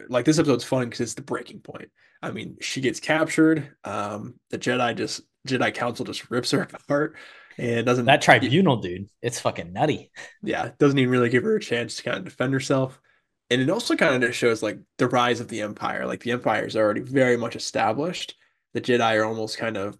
like this episode's fun because it's the breaking point. I mean, she gets captured. Um, the Jedi just Jedi Council just rips her apart and doesn't that tribunal, dude. It's fucking nutty. Yeah, doesn't even really give her a chance to kind of defend herself. And it also kind of just shows like the rise of the Empire. Like the Empire is already very much established. The Jedi are almost kind of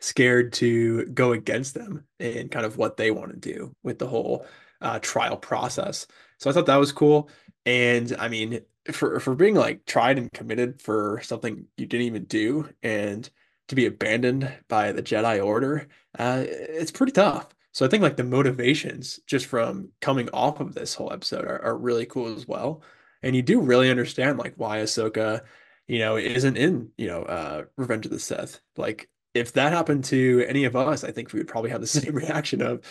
scared to go against them and kind of what they want to do with the whole uh, trial process. So I thought that was cool. And I mean, for for being like tried and committed for something you didn't even do, and to be abandoned by the Jedi Order, uh, it's pretty tough. So I think like the motivations just from coming off of this whole episode are, are really cool as well. And you do really understand like why Ahsoka, you know, isn't in, you know, uh Revenge of the Sith. Like if that happened to any of us, I think we would probably have the same reaction of,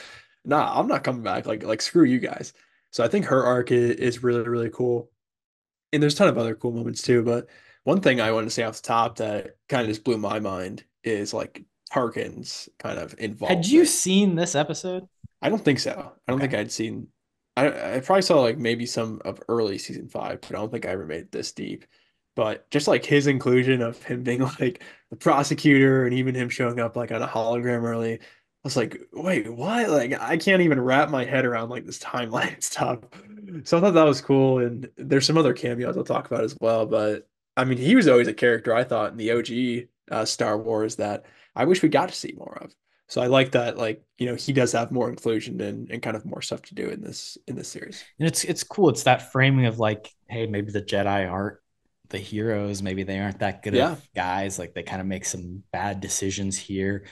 nah, I'm not coming back. Like, like screw you guys. So I think her arc is, is really, really cool. And there's a ton of other cool moments too. But one thing I want to say off the top that kind of just blew my mind is like Tarkin's kind of involved. Had you seen this episode? I don't think so. I don't okay. think I'd seen. I I probably saw like maybe some of early season five, but I don't think I ever made it this deep. But just like his inclusion of him being like the prosecutor and even him showing up like on a hologram early, I was like, wait, what? Like I can't even wrap my head around like this timeline stuff. So I thought that was cool. And there's some other cameos I'll talk about as well. But I mean, he was always a character I thought in the OG uh, Star Wars that I wish we got to see more of. So I like that, like you know, he does have more inclusion and, and kind of more stuff to do in this in this series. And it's it's cool. It's that framing of like, hey, maybe the Jedi aren't the heroes. Maybe they aren't that good yeah. of guys. Like they kind of make some bad decisions here.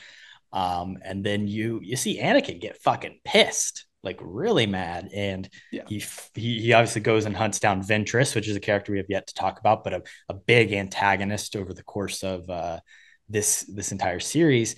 Um, and then you you see Anakin get fucking pissed, like really mad, and yeah. he, he he obviously goes and hunts down Ventress, which is a character we have yet to talk about, but a, a big antagonist over the course of uh, this this entire series.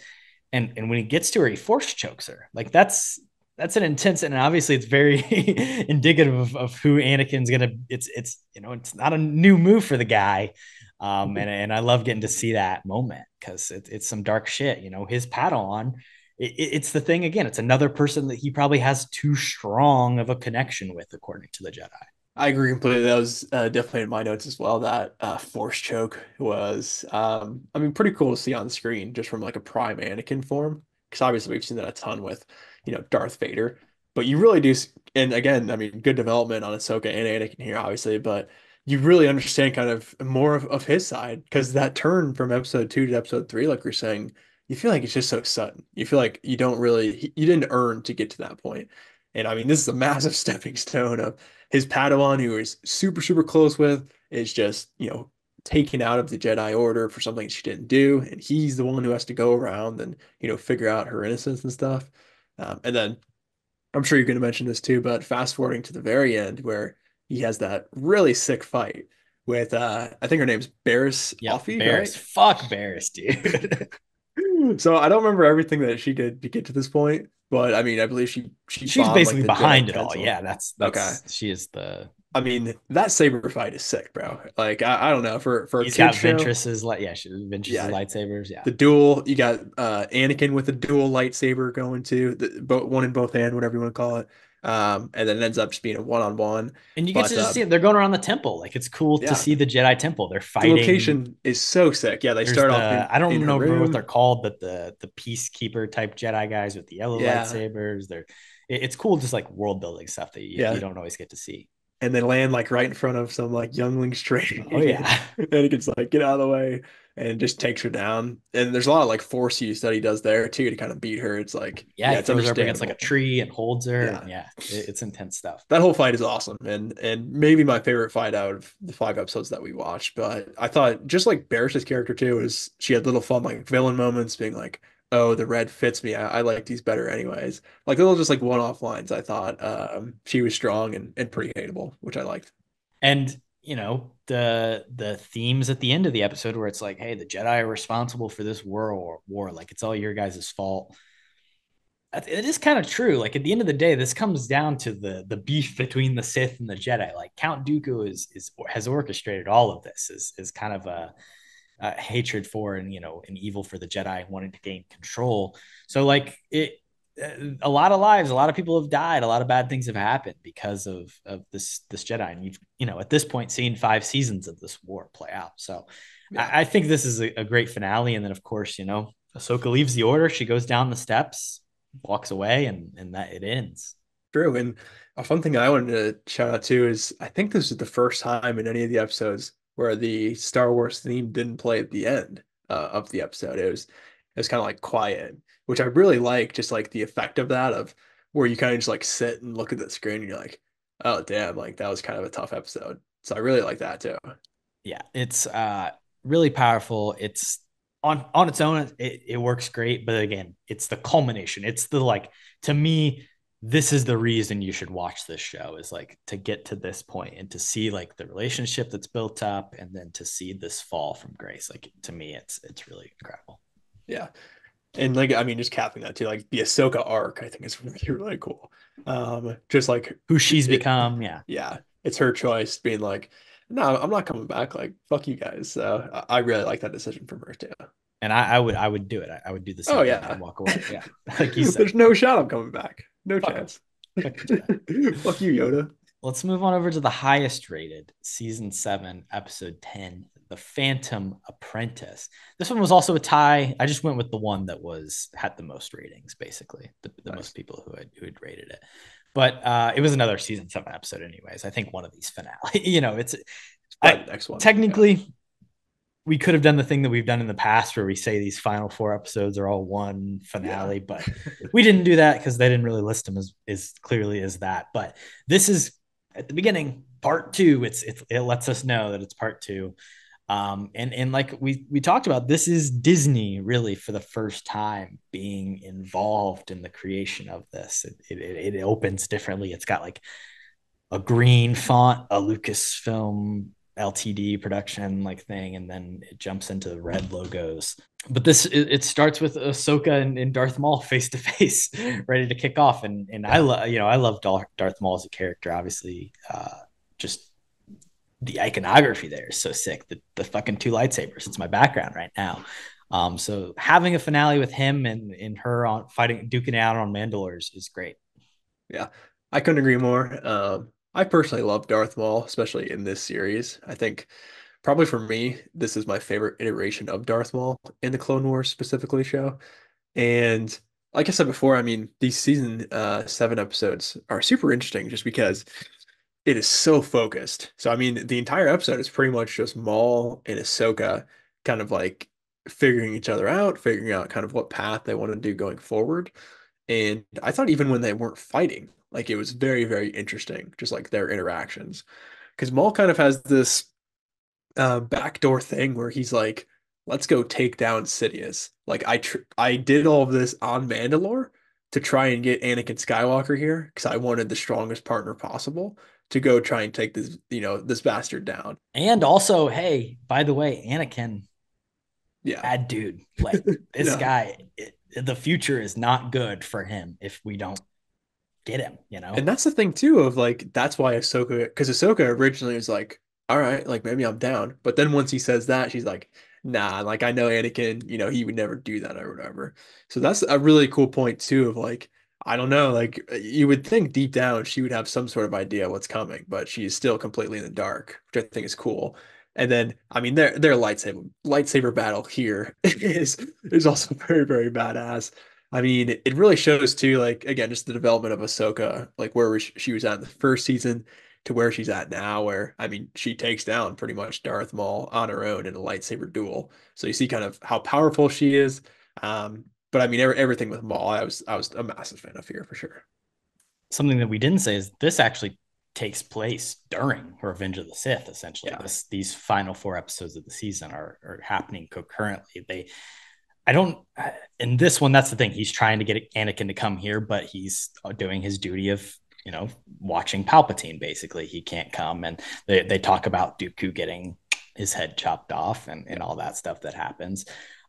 And and when he gets to her, he force chokes her. Like that's that's an intense and obviously it's very indicative of, of who Anakin's gonna. It's it's you know it's not a new move for the guy, um, and and I love getting to see that moment because it, it's some dark shit. You know his Padawan. It, it's the thing again. It's another person that he probably has too strong of a connection with, according to the Jedi. I agree completely. That was uh, definitely in my notes as well. That uh, force choke was, um, I mean, pretty cool to see on screen just from like a prime Anakin form. Because obviously we've seen that a ton with, you know, Darth Vader. But you really do, and again, I mean, good development on Ahsoka and Anakin here, obviously. But you really understand kind of more of, of his side because that turn from episode two to episode three, like we're saying, you feel like it's just so sudden. You feel like you don't really, you didn't earn to get to that point. And I mean, this is a massive stepping stone of his Padawan, who is super, super close with, is just, you know, taken out of the Jedi Order for something she didn't do, and he's the one who has to go around and you know figure out her innocence and stuff. Um, and then I'm sure you're going to mention this too, but fast forwarding to the very end where he has that really sick fight with uh I think her name's Barriss Yeah, Offee, Barriss. right? Fuck Barriss, dude. So I don't remember everything that she did to get to this point, but I mean, I believe she she She's bombed, basically the behind it all. Yeah, that's, that's she is the I mean, that saber fight is sick, bro. Like I, I don't know for for a he's kid got show, Ventress's like yeah, Ventress's Yeah. lightsabers. Yeah. the dual you got uh Anakin with a dual lightsaber going to the both one in both hand, whatever you want to call it. Um, and then it ends up just being a one on one. And you get But, to just uh, see it. They're going around the temple. Like it's cool Yeah. to see the Jedi temple. They're The fighting. location is so sick. Yeah, they There's start the- off. In, I don't know what they're called, but the the peacekeeper type Jedi guys with the yellow Yeah. lightsabers. They're it- it's cool, just like world building stuff that you, Yeah. you don't always get to see. and then land like right in front of some like younglings training. Oh yeah, and Anakin's like, get out of the way, and just takes her down. And there's a lot of like force use that he does there too to kind of beat her. It's like, yeah. he it's throws her up against like a tree and holds her. Yeah. yeah it- it's intense stuff. That whole fight is awesome, and and maybe my favorite fight out of the five episodes that we watched. But I thought just like Barriss's character too is she had little fun like villain moments, being like, "Oh, the red fits me. I, I like these better anyways." Like little just like one-off lines. I thought um, she was strong and and pretty hateable, which I liked. and you know the the themes at the end of the episode where it's like hey the jedi are responsible for this war war like it's all your guys' fault. It is kind of true like at the end of the day this comes down to the the beef between the sith and the jedi. Like count dooku is is has orchestrated all of this is is kind of a, a hatred for and you know an evil for the jedi wanting to gain control. So like it a lot of lives a lot of people have died a lot of bad things have happened because of of this this jedi and you've you know at this point seen five seasons of this war play out so Yeah. I, I think this is a, a great finale and then of course you know ahsoka leaves the order she goes down the steps walks away and and that it ends True. And a fun thing I wanted to shout out too is I think this is the first time in any of the episodes where the Star Wars theme didn't play at the end uh, of the episode. It was it was kind of like quiet, which I really like, just like the effect of that of where you kind of just like sit and look at the screen and you're like, oh damn, like that was kind of a tough episode. So I really like that too. yeah it's uh really powerful it's on on its own it, it works great but again it's the culmination it's the like to me this is the reason you should watch this show is like to get to this point and to see like the relationship that's built up and then to see this fall from grace like to me it's it's really incredible Yeah. And like I mean, just capping that too, like the Ahsoka arc, I think is really, really cool. Um, just like who she's It- become yeah yeah, it's her choice being like, no, I'm not coming back. Like, fuck you guys. So I I really like that decision from her too. and i, I would i would do it i, I would do the same Oh, yeah. and walk away yeah like you said There's no shot I'm coming back. No Fuck chance. Fuck Fuck you, Yoda. Let's move on over to the highest rated season seven, episode 10, The Phantom Apprentice. This one was also a tie. I just went with the one that was had the most ratings, basically, the, the Nice. most people who had who had rated it. But uh, it was another season seven episode, anyways. I think one of these finale, you know, it's I- next one. technically we could have done the thing that we've done in the past where we say these final four episodes are all one finale, but we didn't do that because they didn't really list them as, as clearly as that. But this is at the beginning, part two. It's, it's it lets us know that it's part two. Um, and and like we we talked about, this is Disney really for the first time being involved in the creation of this. It it, it opens differently. It's got like a green font, a Lucasfilm LTD production like thing, and then it jumps into the red logos. But this it, it starts with Ahsoka and, and Darth Maul face to face, ready to kick off. And and I love you know I love Darth Darth Maul as a character. Obviously, uh, just the iconography there is so sick. The the fucking two lightsabers. It's my background right now. Um, so having a finale with him and and her on fighting duking out on Mandalore is, is great. Yeah, I couldn't agree more. Um, I personally love Darth Maul, especially in this series. I think probably for me, this is my favorite iteration of Darth Maul in the Clone Wars specifically show. And like I said before, I mean, these season uh, seven episodes are super interesting just because it is so focused. So I mean, the entire episode is pretty much just Maul and Ahsoka kind of like figuring each other out, figuring out kind of what path they want to do going forward. And I thought even when they weren't fighting, like it was very, very interesting, just like their interactions. Because Maul kind of has this uh, backdoor thing where he's like, "Let's go take down Sidious." Like I tr- I did all of this on Mandalore to try and get Anakin Skywalker here because I wanted the strongest partner possible to go try and take this you know this bastard down. And also, hey, by the way, Anakin, Yeah, bad dude. Like this guy, it, the future is not good for him if we don't get him. You know. and that's the thing too of like that's why Ahsoka because Ahsoka originally was like, "All right, like maybe I'm down," but then once he says that, she's like. Nah, like I know Anakin, you know, he would never do that or whatever. So that's a really cool point too of like I don't know, like you would think deep down she would have some sort of idea what's coming, but she's still completely in the dark, which I think is cool. And then I mean their their lightsaber lightsaber battle here is is also very, very badass. I mean, it, really shows too, like again, just the development of Ahsoka, like where she she was at in the first season to where she's at now, where I mean, she takes down pretty much Darth Maul on her own in a lightsaber duel. So you see kind of how powerful she is. Um, but I mean, every, everything with Maul, I was I was a massive fan of here for sure. Something that we didn't say is this actually takes place during Revenge of the Sith. Essentially, Yeah. this, these final four episodes of the season are are happening concurrently. They, I don't. In this one, that's the thing. He's trying to get Anakin to come here, but he's doing his duty of you know watching Palpatine. Basically, he can't come, and they they talk about Dooku getting his head chopped off and and all that stuff that happens.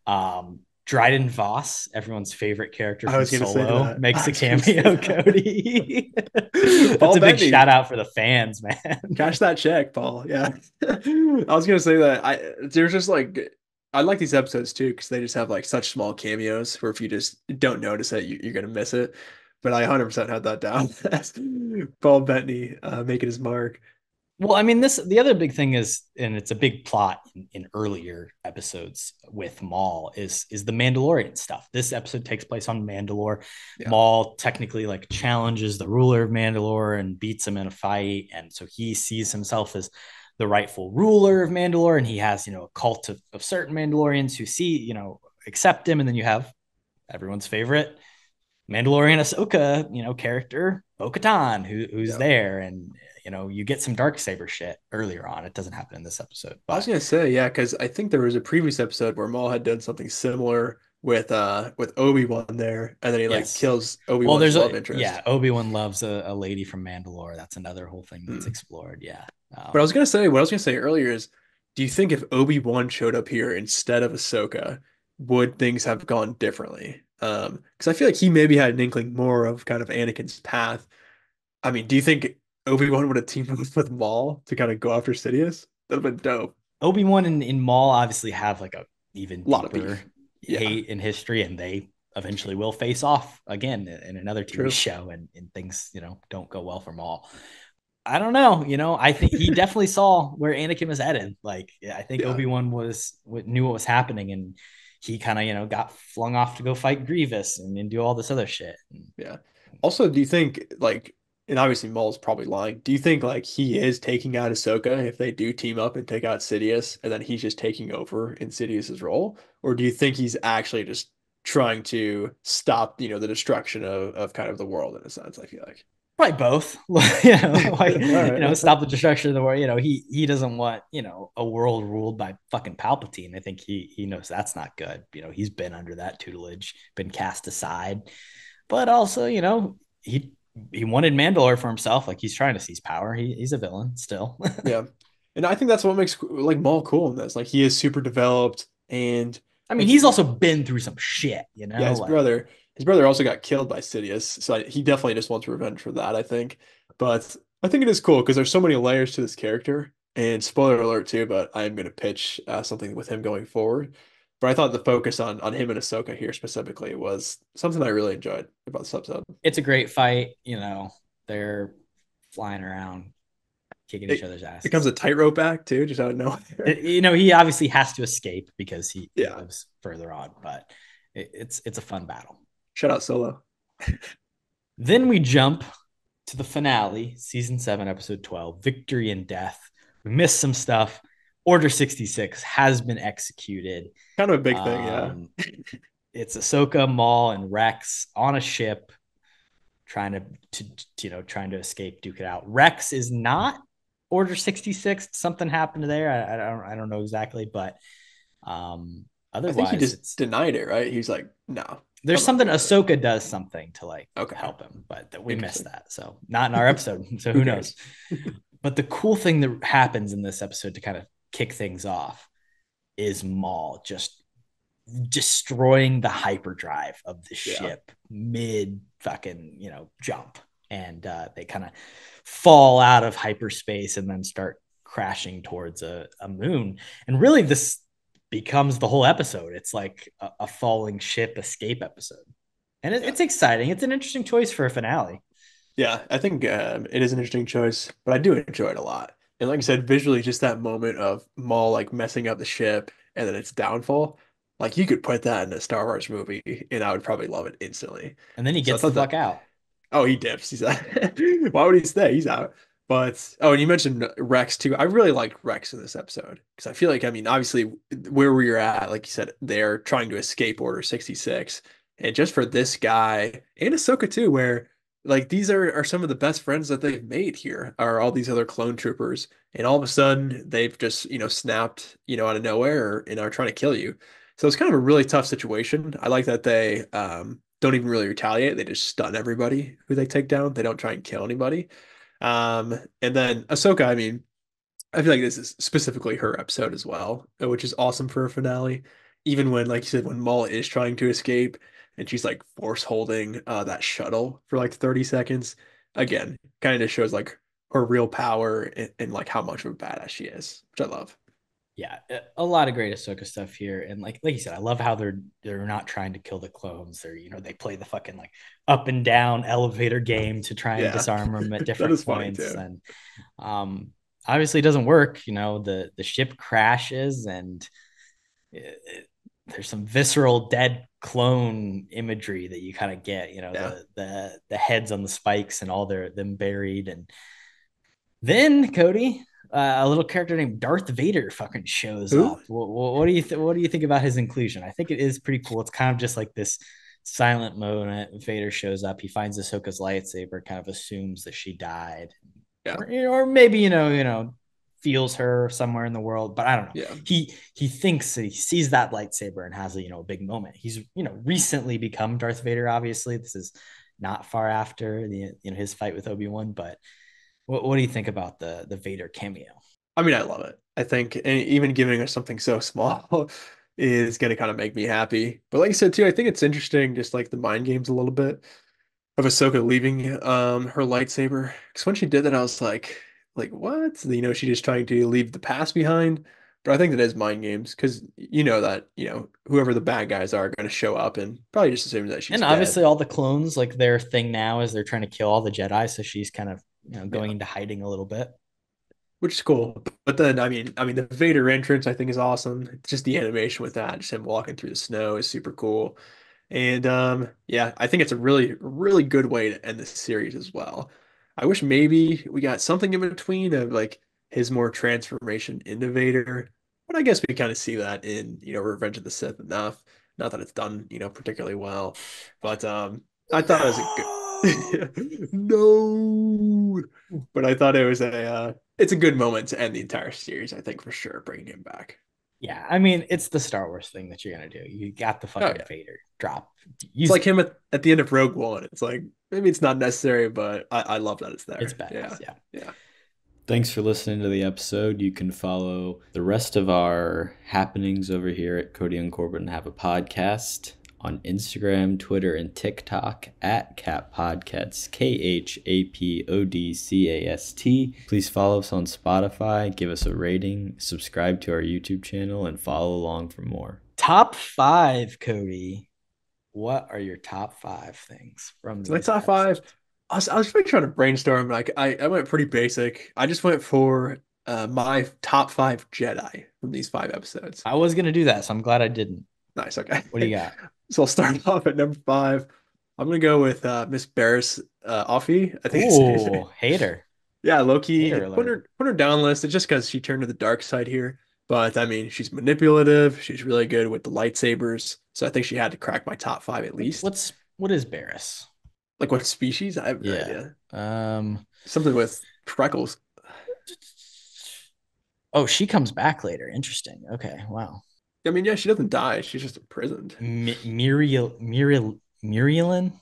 Um, Dryden Voss, everyone's favorite character from was gonna say Solo, makes a was gonna say cameo. Kody, Paul that's a big Bettany. shout out for the fans, man. Cash that check, Paul. Yeah. I was gonna say that I there's just like I like these episodes too because they just have like such small cameos where if you just don't notice it, you, you're gonna miss it. But I 100% had that down. Paul Bettany uh, making his mark. Well, I mean, this the other big thing is, and it's a big plot in, in earlier episodes with Maul is is the Mandalorian stuff. This episode takes place on Mandalore. Yeah. Maul technically like challenges the ruler of Mandalore and beats him in a fight, and so he sees himself as the rightful ruler of Mandalore, and he has you know a cult of, of certain Mandalorians who see you know accept him, and then you have everyone's favorite Mandalorian Ahsoka, you know, character Bo-Katan, who, who's Yeah. there, and you know, you get some dark saber shit earlier on. It doesn't happen in this episode, I was gonna say, yeah, because I think there was a previous episode where Maul had done something similar with uh with Obi-Wan there, and then he like Yes. kills well, Obi-Wan's there's love a interest. yeah. Obi Wan loves a, a lady from Mandalore. That's another whole thing that's Hmm. explored. Yeah, um, But I was gonna say, what I was gonna say earlier is, do you think if Obi-Wan showed up here instead of Ahsoka, would things have gone differently? Um, because I feel like he maybe had an inkling more of kind of Anakin's path. I mean, do you think Obi-Wan would have teamed up with Maul to kind of go after Sidious? That'd have been dope. Obi Wan and, and Maul obviously have like a even Lot of beef. Yeah. hate in history, and they eventually will face off again in another TV True. show, and, and things you know don't go well for Maul. I don't know. You know, I think he definitely saw where Anakin was headed. Like, yeah, I think Yeah. Obi Wan was knew what was happening, and he kind of you know got flung off to go fight Grievous and, and do all this other shit. Yeah. Also, do you think like, and obviously Maul's probably lying. Do you think like he is taking out Ahsoka if they do team up and take out Sidious, and then he's just taking over in Sidious's role, or do you think he's actually just trying to stop, you know, the destruction of of kind of the world in a sense? I feel like. Probably both. you know, like, All you know, stop the destruction of the world. You know, he he doesn't want you know a world ruled by fucking Palpatine. I think he he knows that's not good. You know, he's been under that tutelage, been cast aside, but also you know he he wanted Mandalore for himself. Like he's trying to seize power. He, he's a villain still. Yeah. And I think that's what makes like Maul cool in this. Like he is super developed and I mean, he's also been through some shit. You know, yeah, his Like, brother his brother also got killed by Sidious, so I, he definitely just wants revenge for that, I think. But I think it is cool because there's so many layers to this character. And spoiler alert too, but I am going to pitch uh, something with him going forward. But I thought the focus on on him and Ahsoka here specifically was something I really enjoyed about this episode. it's a great fight. You know, they're flying around, kicking each other's ass. It becomes a tightrope act too, just out of nowhere. it- you know, he obviously has to escape because he, he Yeah. lives further on, but it, it's it's a fun battle. Shout out Solo. Then we jump to the finale, season seven, episode 12, Victory and Death. We missed some stuff. Order 66 has been executed. Kind of a big thing, yeah. Um, it's Ahsoka, Maul, and Rex on a ship trying to, to, to, you know, trying to escape, duke it out. Rex is not Order 66. Something happened there. I, I don't I don't know exactly, but um otherwise I think he just denied it, right? He's like, no. There's something Ahsoka does something to like Okay. help him, but that we missed that. So not in our episode. so Who who knows? but the cool thing that happens in this episode to kind of kick things off is Maul just destroying the hyperdrive of the Yeah. ship mid fucking, you know, jump. And uh, they kind of fall out of hyperspace and then start crashing towards a, a moon. And really, this becomes the whole episode. It's like a, a falling ship escape episode. And it, Yeah. it's exciting. It's an interesting choice for a finale. Yeah, I think um, it is an interesting choice, but I do enjoy it a lot. And like I said, visually, just that moment of Maul like messing up the ship and then its downfall, like you could put that in a Star Wars movie, and I would probably love it instantly. And then he So gets the thought that- fuck out. Oh, he dips. He's out. Why would he stay? He's out. But oh, and you mentioned Rex too. I really liked Rex in this episode because I feel like I mean, obviously, where we are at, like you said, they're trying to escape Order 66. And just for this guy and Ahsoka too, where like these are, are some of the best friends that they've made here are all these other clone troopers. And all of a sudden they've just, you know, snapped, you know, out of nowhere and are trying to kill you. So it's kind of a really tough situation. I like that they um, don't even really retaliate. They just stun everybody who they take down. They don't try and kill anybody. Um, and then Ahsoka, I mean, I feel like this is specifically her episode as well, which is awesome for a finale. Even when, like you said, when Maul is trying to escape and she's like force holding uh, that shuttle for like 30 seconds, again, kind of shows like her real power and, and like how much of a badass she is, which I love. Yeah, a- lot of great Ahsoka stuff here, and like like you said, I love how they're they're not trying to kill the clones. They're you know they play the fucking like up and down elevator game to try and Yeah. disarm them at different points, and um, obviously it doesn't work. You know the the ship crashes, and it, it- there's some visceral dead clone imagery that you kind of get. You know Yeah. the the the heads on the spikes and all their them buried, and then Kody uh, a little character named Darth Vader fucking shows Who? up. What, what, do you th- what do you think about his inclusion? I think it is pretty cool. It's kind of just like this silent moment. Vader shows up. He finds Ahsoka's lightsaber, kind of assumes that she died, Yeah. or, or maybe you know, you know, feels her somewhere in the world, but I don't know. Yeah. He he thinks he sees that lightsaber and has a you know a big moment. He's you know recently become Darth Vader. Obviously, this is not far after the you know his fight with Obi Wan, but. What, what do you think about the the Vader cameo? I mean, I love it. I think even giving us something so small is going to kind of make me happy. But like you said too, I think it's interesting, just like the mind games a little bit of Ahsoka leaving um her lightsaber. Because when she did that, I was like, like what? You know, she just trying to leave the past behind. But I think that is mind games because you know that you know whoever the bad guys are going to show up and probably just assume that she's and dead. obviously all the clones like their thing now is they're trying to kill all the jedi so she's kind of you know going into hiding a little bit which is cool. But then, I mean, I mean, the Vader entrance I think is awesome. Just the animation with that, just him walking through the snow is super cool. And um, yeah, I think it's a really, really good way to end the series as well. I wish maybe we got something in between of like his more transformation into Vader, but I guess we kind of see that in you know Revenge of the Sith enough. Not that it's done you know particularly well, but um, I thought it was a good. no, but I thought it was a uh, it's a good moment to end the entire series. I think for sure, bringing him back. yeah i mean it's the star wars thing that you're gonna do you got the fucking Oh, yeah. vader drop It's Use like him at, at the end of Rogue One. It's like maybe it's not necessary, but I, I love that it's there. it's badass yeah. Yeah. Thanks for listening to the episode. You can follow the rest of our happenings over here at Kody and Korbin Have a Podcast on Instagram, Twitter, and TikTok at Cat Podcasts, K H A P O D C A S T. Please follow us on Spotify, give us a rating, subscribe to our YouTube channel, and follow along for more. top five Kody what are your top five things from the my these top five. I was, I was really trying to brainstorm. Like I, I went pretty basic. I just went for uh, my top five Jedi from these five episodes. i was gonna do that so i'm glad i didn't Nice. Okay. what do you got So I'll start off at number five. I'm gonna go with uh, Miss Barriss uh, Offee. I think it's hater Yeah, Loki put her put her down list. It's just because she turned to the dark side here. But I mean, she's manipulative. She's really good with the lightsabers. So I think she had to crack my top five at least. what's what is Barriss? Like what species? I have no Yeah. idea. um Something with freckles. Oh, she comes back later. Interesting. Okay. Wow. I mean, yeah, she doesn't die. She's just imprisoned. M- Muriel, Muriel, Mirialan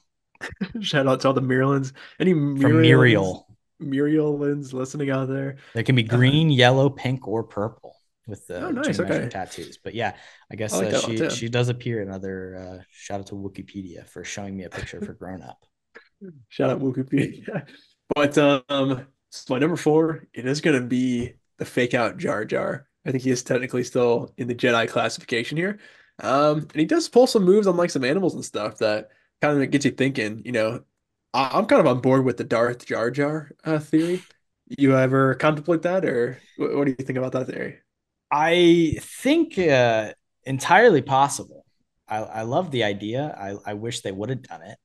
Shout out to all the Mirialans. Any from Muriel. Mirialans listening out there. There can be green, yellow, pink, or purple with the Oh, nice, okay. tattoos. But yeah, I guess I like uh, she she does appear. Another uh, shout out to Wikipedia for showing me a picture of her grown up. Shout out Wikipedia. But um, so my number four, it is going to be the fake out Jar Jar. I think he is technically still in the Jedi classification here. Um, and he does pull some moves on like some animals and stuff that kind of gets you thinking. You know, I- I'm kind of on board with the Darth Jar Jar uh, theory. You ever contemplate that, or what, what do you think about that theory? I think uh, entirely possible. I, I love the idea. I, I wish they would have done it,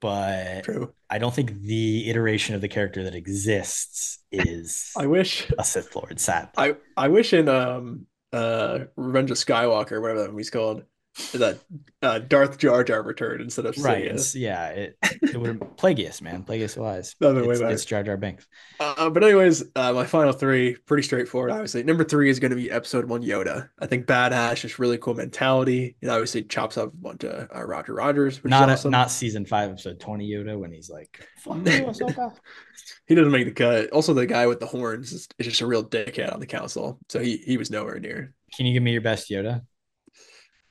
but True. I don't think the iteration of the character that exists is I wish a Sith Lord. Sadly, I I wish in um uh Revenge of Skywalker, whatever that movie's called, that uh Darth Jar Jar returned instead of right? Sidious. yeah, it it would have Plagueis, man, Plagueis wise. Way It's, better. it's Jar Jar Binks. Uh, but anyways, uh, my final three, pretty straightforward. Obviously, number three is going to be Episode One Yoda. I think badass, just really cool mentality, and obviously chops up a bunch of uh, Roger Rogers, which Not awesome. not season five, episode twenty Yoda when he's like, "Fuck you, Ahsoka." he doesn't make the cut. Also, the guy with the horns is, is just a real dickhead on the council, so he he was nowhere near. Can you give me your best Yoda?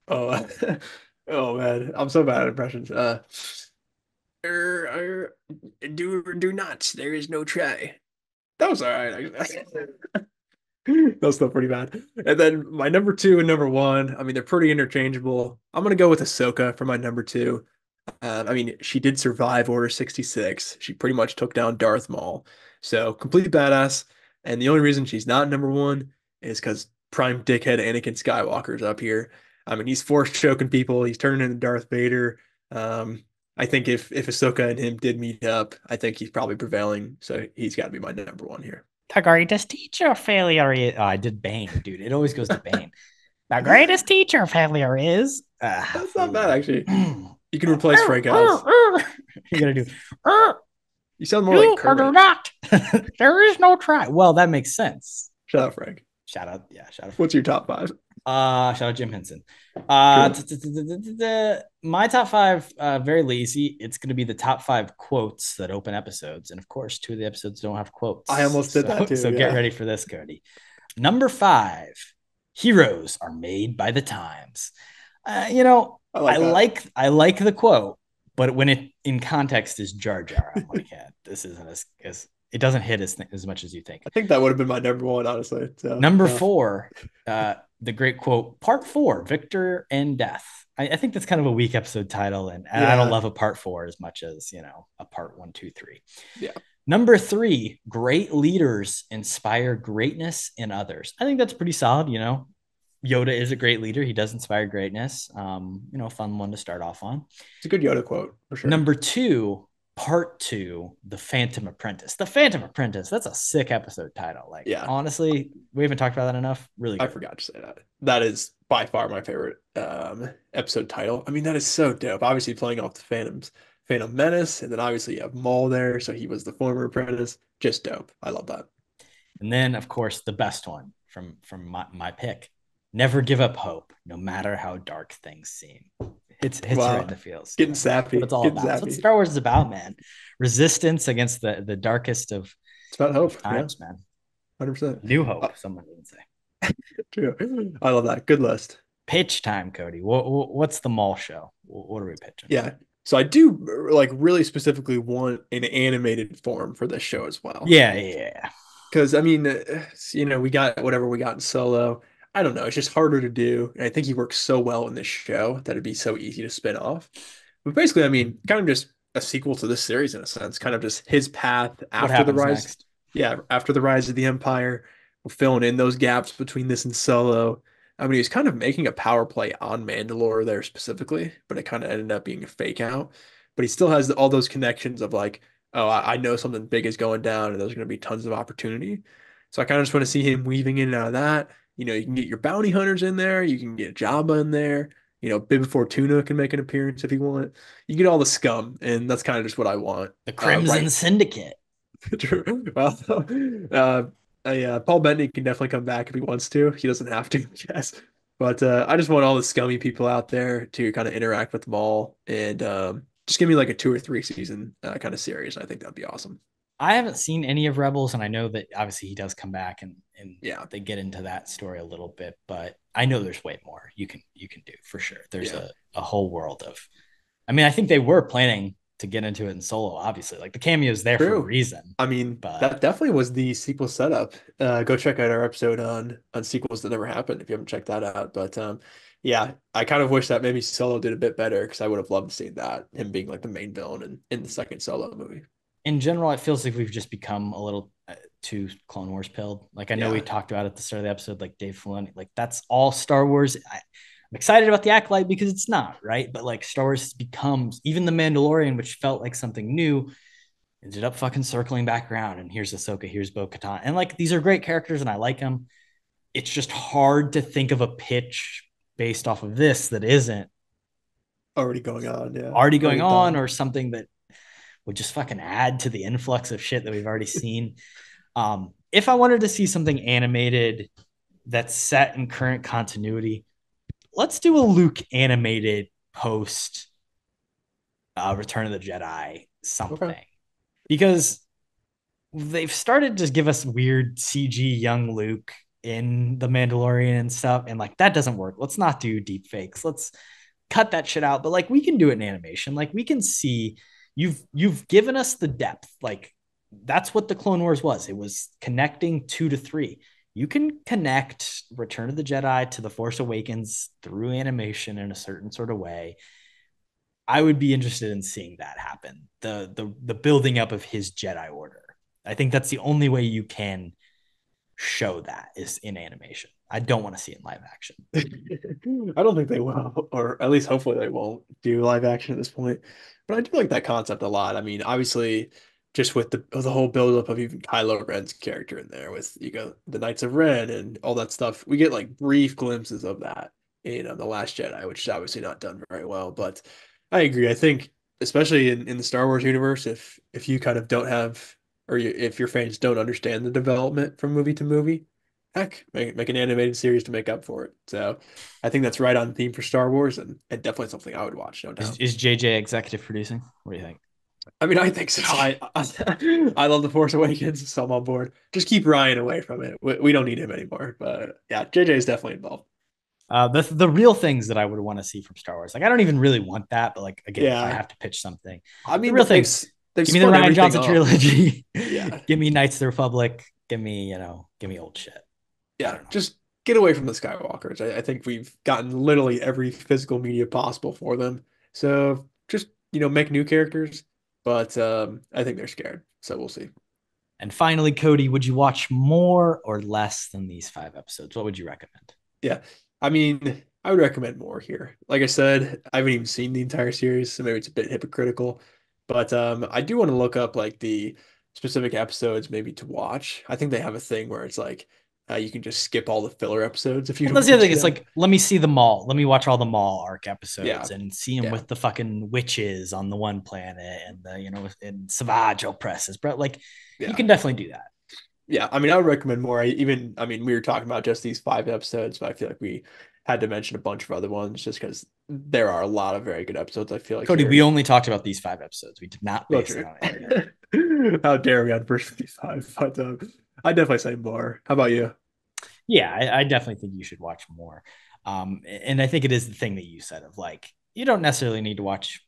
Oh, oh man, I'm so bad at impressions. Uh, er, er, do or do not. There is no try. That was all right. that was still pretty bad. And then my number two and number one. I mean, they're pretty interchangeable. I'm gonna go with Ahsoka for my number two. Um, I mean, she did survive Order 66. She pretty much took down Darth Maul. So complete badass. And the only reason she's not number one is because prime dickhead Anakin Skywalker's up here. I mean, he's force choking people. He's turning into Darth Vader. Um, I think if if Ahsoka and him did meet up, I think he's probably prevailing. So he's got to be my number one here. The greatest teacher failure is. Oh, I did Bane, dude. It always goes to Bane. the greatest teacher failure is. Uh, That's not bad, actually. You can replace Frank Oz. You're gonna do. "Uh, You sound more you like or Kermit. not. there is no try. Well, that makes sense. Shout out, Frank. Shout out, yeah, shout out. What's your top five? Uh, shout out Jim Henson. Uh, my top five, uh, very lazy. It's going to be the top five quotes that open episodes, and of course, two of the episodes don't have quotes. I almost did so, that too, So yeah. get ready for this, Kody. Number five, heroes are made by the times. Uh, you know, I I like like. I like the quote, but when it in context is Jar Jar, I'm like, yeah, this isn't as, as it doesn't hit as as much as you think. I think that would have been my number one, honestly. So, Number yeah. four, uh, the great quote, part four, Victor and Death. I, I think that's kind of a weak episode title, and, and I don't love a part four as much as you know a part one, two, three. Yeah. Number three, great leaders inspire greatness in others. I think that's pretty solid. You know, Yoda is a great leader. He does inspire greatness. Um, you know, fun one to start off on. It's a good Yoda quote for sure. Number two, part two, The Phantom Apprentice. The Phantom Apprentice. That's a sick episode title. Like, Yeah. honestly, we haven't talked about that enough. Really, I forgot to say that. That is by far my favorite um, episode title. I mean, that is so dope. Obviously, playing off the Phantoms, Phantom Menace, and then obviously you have Maul there, so he was the former apprentice. Just dope. I love that. And then, of course, the best one from from my, my pick. Never give up hope, no matter how dark things seem. It's it's Wow. right in the feels. Getting That's sappy. what it's all Getting about. That's what. Star Wars is about, man. Resistance against the the darkest of It's about hope. Yeah, times, man. 100%. New hope, Uh, someone would say. True. I love that. Good list. Pitch time, Kody. What, what's the Maul show? What, are we pitching? Yeah. So I do like really specifically want an animated form for this show as well. yeah, yeah, yeah. Because I mean, uh, you know, we got whatever we got in Solo. I don't know. It's just harder to do. And I think he works so well in this show that it'd be so easy to spin off. But basically, I mean, kind of just a sequel to this series in a sense. Kind of just his path after the rise. next? Yeah, after the rise of the Empire, we're filling in those gaps between this and Solo. I mean, he's kind of making a power play on Mandalore there specifically, but it kind of ended up being a fake out. But he still has all those connections of like, oh, I, I know something big is going down, and there's going to be tons of opportunity. So I kind of just want to see him weaving in and out of that. You know, you can get your bounty hunters in there, you can get Jabba in there. You know, Bib Fortuna can make an appearance if you want. You get all the scum, and that's kind of just what I want. The Uh, Crimson right- Syndicate. True. Well, uh, Uh, yeah, Paul Bettany can definitely come back if he wants to. He doesn't have to, yes. But uh, I just want all the scummy people out there to kind of interact with them all and um, just give me like a two or three season uh, kind of series. I think that'd be awesome. I haven't seen any of Rebels, and I know that obviously he does come back and and Yeah. they get into that story a little bit, but I know there's way more you can you can do for sure. There's Yeah. a, a whole world of I mean, I think they were planning to get into it in solo, obviously. Like the cameo's there for a reason. I mean, But- that definitely was the sequel setup. Uh, go check out our episode on on sequels that never happened if you haven't checked that out. But um, yeah, I kind of wish that maybe Solo did a bit better because I would have loved to see that him being like the main villain in, in the second Solo movie. In general, it feels like we've just become a little uh, too Clone Wars pilled. Like I know we talked about at the start of the episode, like Dave Filoni, like that's all Star Wars. I, I'm excited about the Acolyte because it's not right, but like Star Wars becomes even the Mandalorian, which felt like something new, ended up fucking circling back around. And here's Ahsoka, here's Bo Katan, and like these are great characters, and I like them. It's just hard to think of a pitch based off of this that isn't Already going on, yeah. already going on done. or something that would just fucking add to the influx of shit that we've already seen. um, if I wanted to see something animated that's set in current continuity, let's do a Luke animated post uh, Return of the Jedi something. Because they've started to give us weird CG young Luke in the Mandalorian and stuff, and like that doesn't work. Let's not do deep fakes. Let's cut that shit out. But like we can do it in animation. Like we can see you've you've given us the depth. Like that's what the Clone Wars was. It was connecting two to three. You can connect Return of the Jedi to The Force Awakens through animation in a certain sort of way. I would be interested in seeing that happen. The the the building up of his Jedi Order. I think that's the only way you can show that is in animation. I don't want to see it in live action. I don't think they will, or at least hopefully they won't do live action at this point. But I do like that concept a lot. I mean, obviously, just with the the whole buildup of even Kylo Ren's character in there, with you go the Knights of Ren and all that stuff, we get like brief glimpses of that in uh, the Last Jedi, which is obviously not done very well. But I agree. I think, especially in, in the Star Wars universe, if if you kind of don't have, or you, if your fans don't understand the development from movie to movie, heck, make, make an animated series to make up for it. So I think that's right on theme for Star Wars and, and definitely something I would watch, no doubt. Is, is JJ executive producing? What do you think? I mean, I think so. I, I I love The Force Awakens, so I'm on board. Just keep Rian away from it. We, we don't need him anymore. But yeah, JJ is definitely involved. Uh, the the real things that I would want to see from Star Wars. Like I don't even really want that, but like again, if I have to pitch something, I mean, real they've- things. They've give me the Rian Johnson trilogy. Yeah. give me Knights of the Republic. Give me you know, give me old shit. Yeah, just get away from the Skywalkers. I, I think we've gotten literally every physical media possible for them. So just, you know, make new characters. But um, I think they're scared. So we'll see. And finally, Kody, would you watch more or less than these five episodes? What would you recommend? Yeah, I mean, I would recommend more here. Like I said, I haven't even seen the entire series, so maybe it's a bit hypocritical. But um, I do want to look up like the specific episodes maybe to watch. I think they have a thing where it's like uh, you can just skip all the filler episodes if you Well, that's the other thing. It's like, let me see them all. Let me watch all the Maul arc episodes Yeah. and see them Yeah. with the fucking witches on the one planet and the, you know, and Savage Opress. But like, Yeah. you can definitely do that. Yeah, I mean, I would recommend more. I even, I mean, we were talking about just these five episodes, but I feel like we had to mention a bunch of other ones just because there are a lot of very good episodes. I feel like Kody, here. we only talked about these five episodes. We did not Well, base it on. How dare we on first 55? But um, I definitely say more. How about you? yeah, I, I definitely think you should watch more. Um, and I think it is the thing that you said of like, you don't necessarily need to watch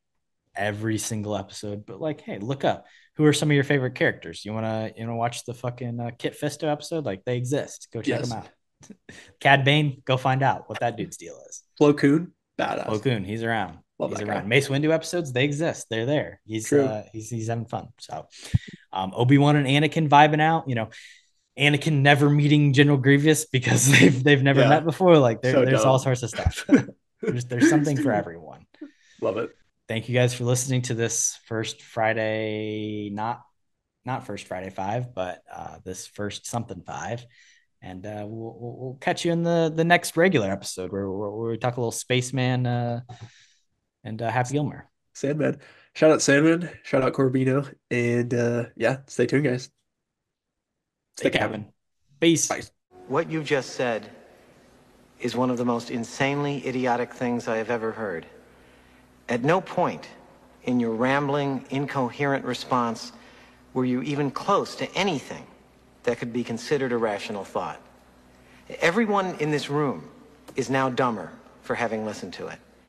every single episode, but like, hey, look up who are some of your favorite characters. You wanna you wanna watch the fucking uh, Kit Fisto episode? Like they exist. Go check Yes. them out. Cad Bane, go find out what that dude's deal is. Plo Koon, badass. Plo Koon, he's around. Love he's that guy. around. Mace Windu episodes, they exist. They're there. He's uh, he's he's having fun. So, um, Obi Wan and Anakin vibing out. You know, Anakin never meeting General Grievous because they've they've never Yeah. met before. Like there, So there's all sorts of stuff. there's there's something for everyone. Love it. Thank you guys for listening to this first Friday, not not first Friday five, but uh, this first something five. And uh, we'll, we'll, catch you in the the next regular episode where, where, where we talk a little spaceman uh, and uh, Happy Gilmore. Sandman. Shout out Sandman. Shout out Corbino. And uh, yeah, stay tuned, guys. Stay Stay Kevin. Kevin. Peace. Bye. What you just said is one of the most insanely idiotic things I have ever heard. At no point in your rambling, incoherent response were you even close to anything that could be considered a rational thought. Everyone in this room is now dumber for having listened to it.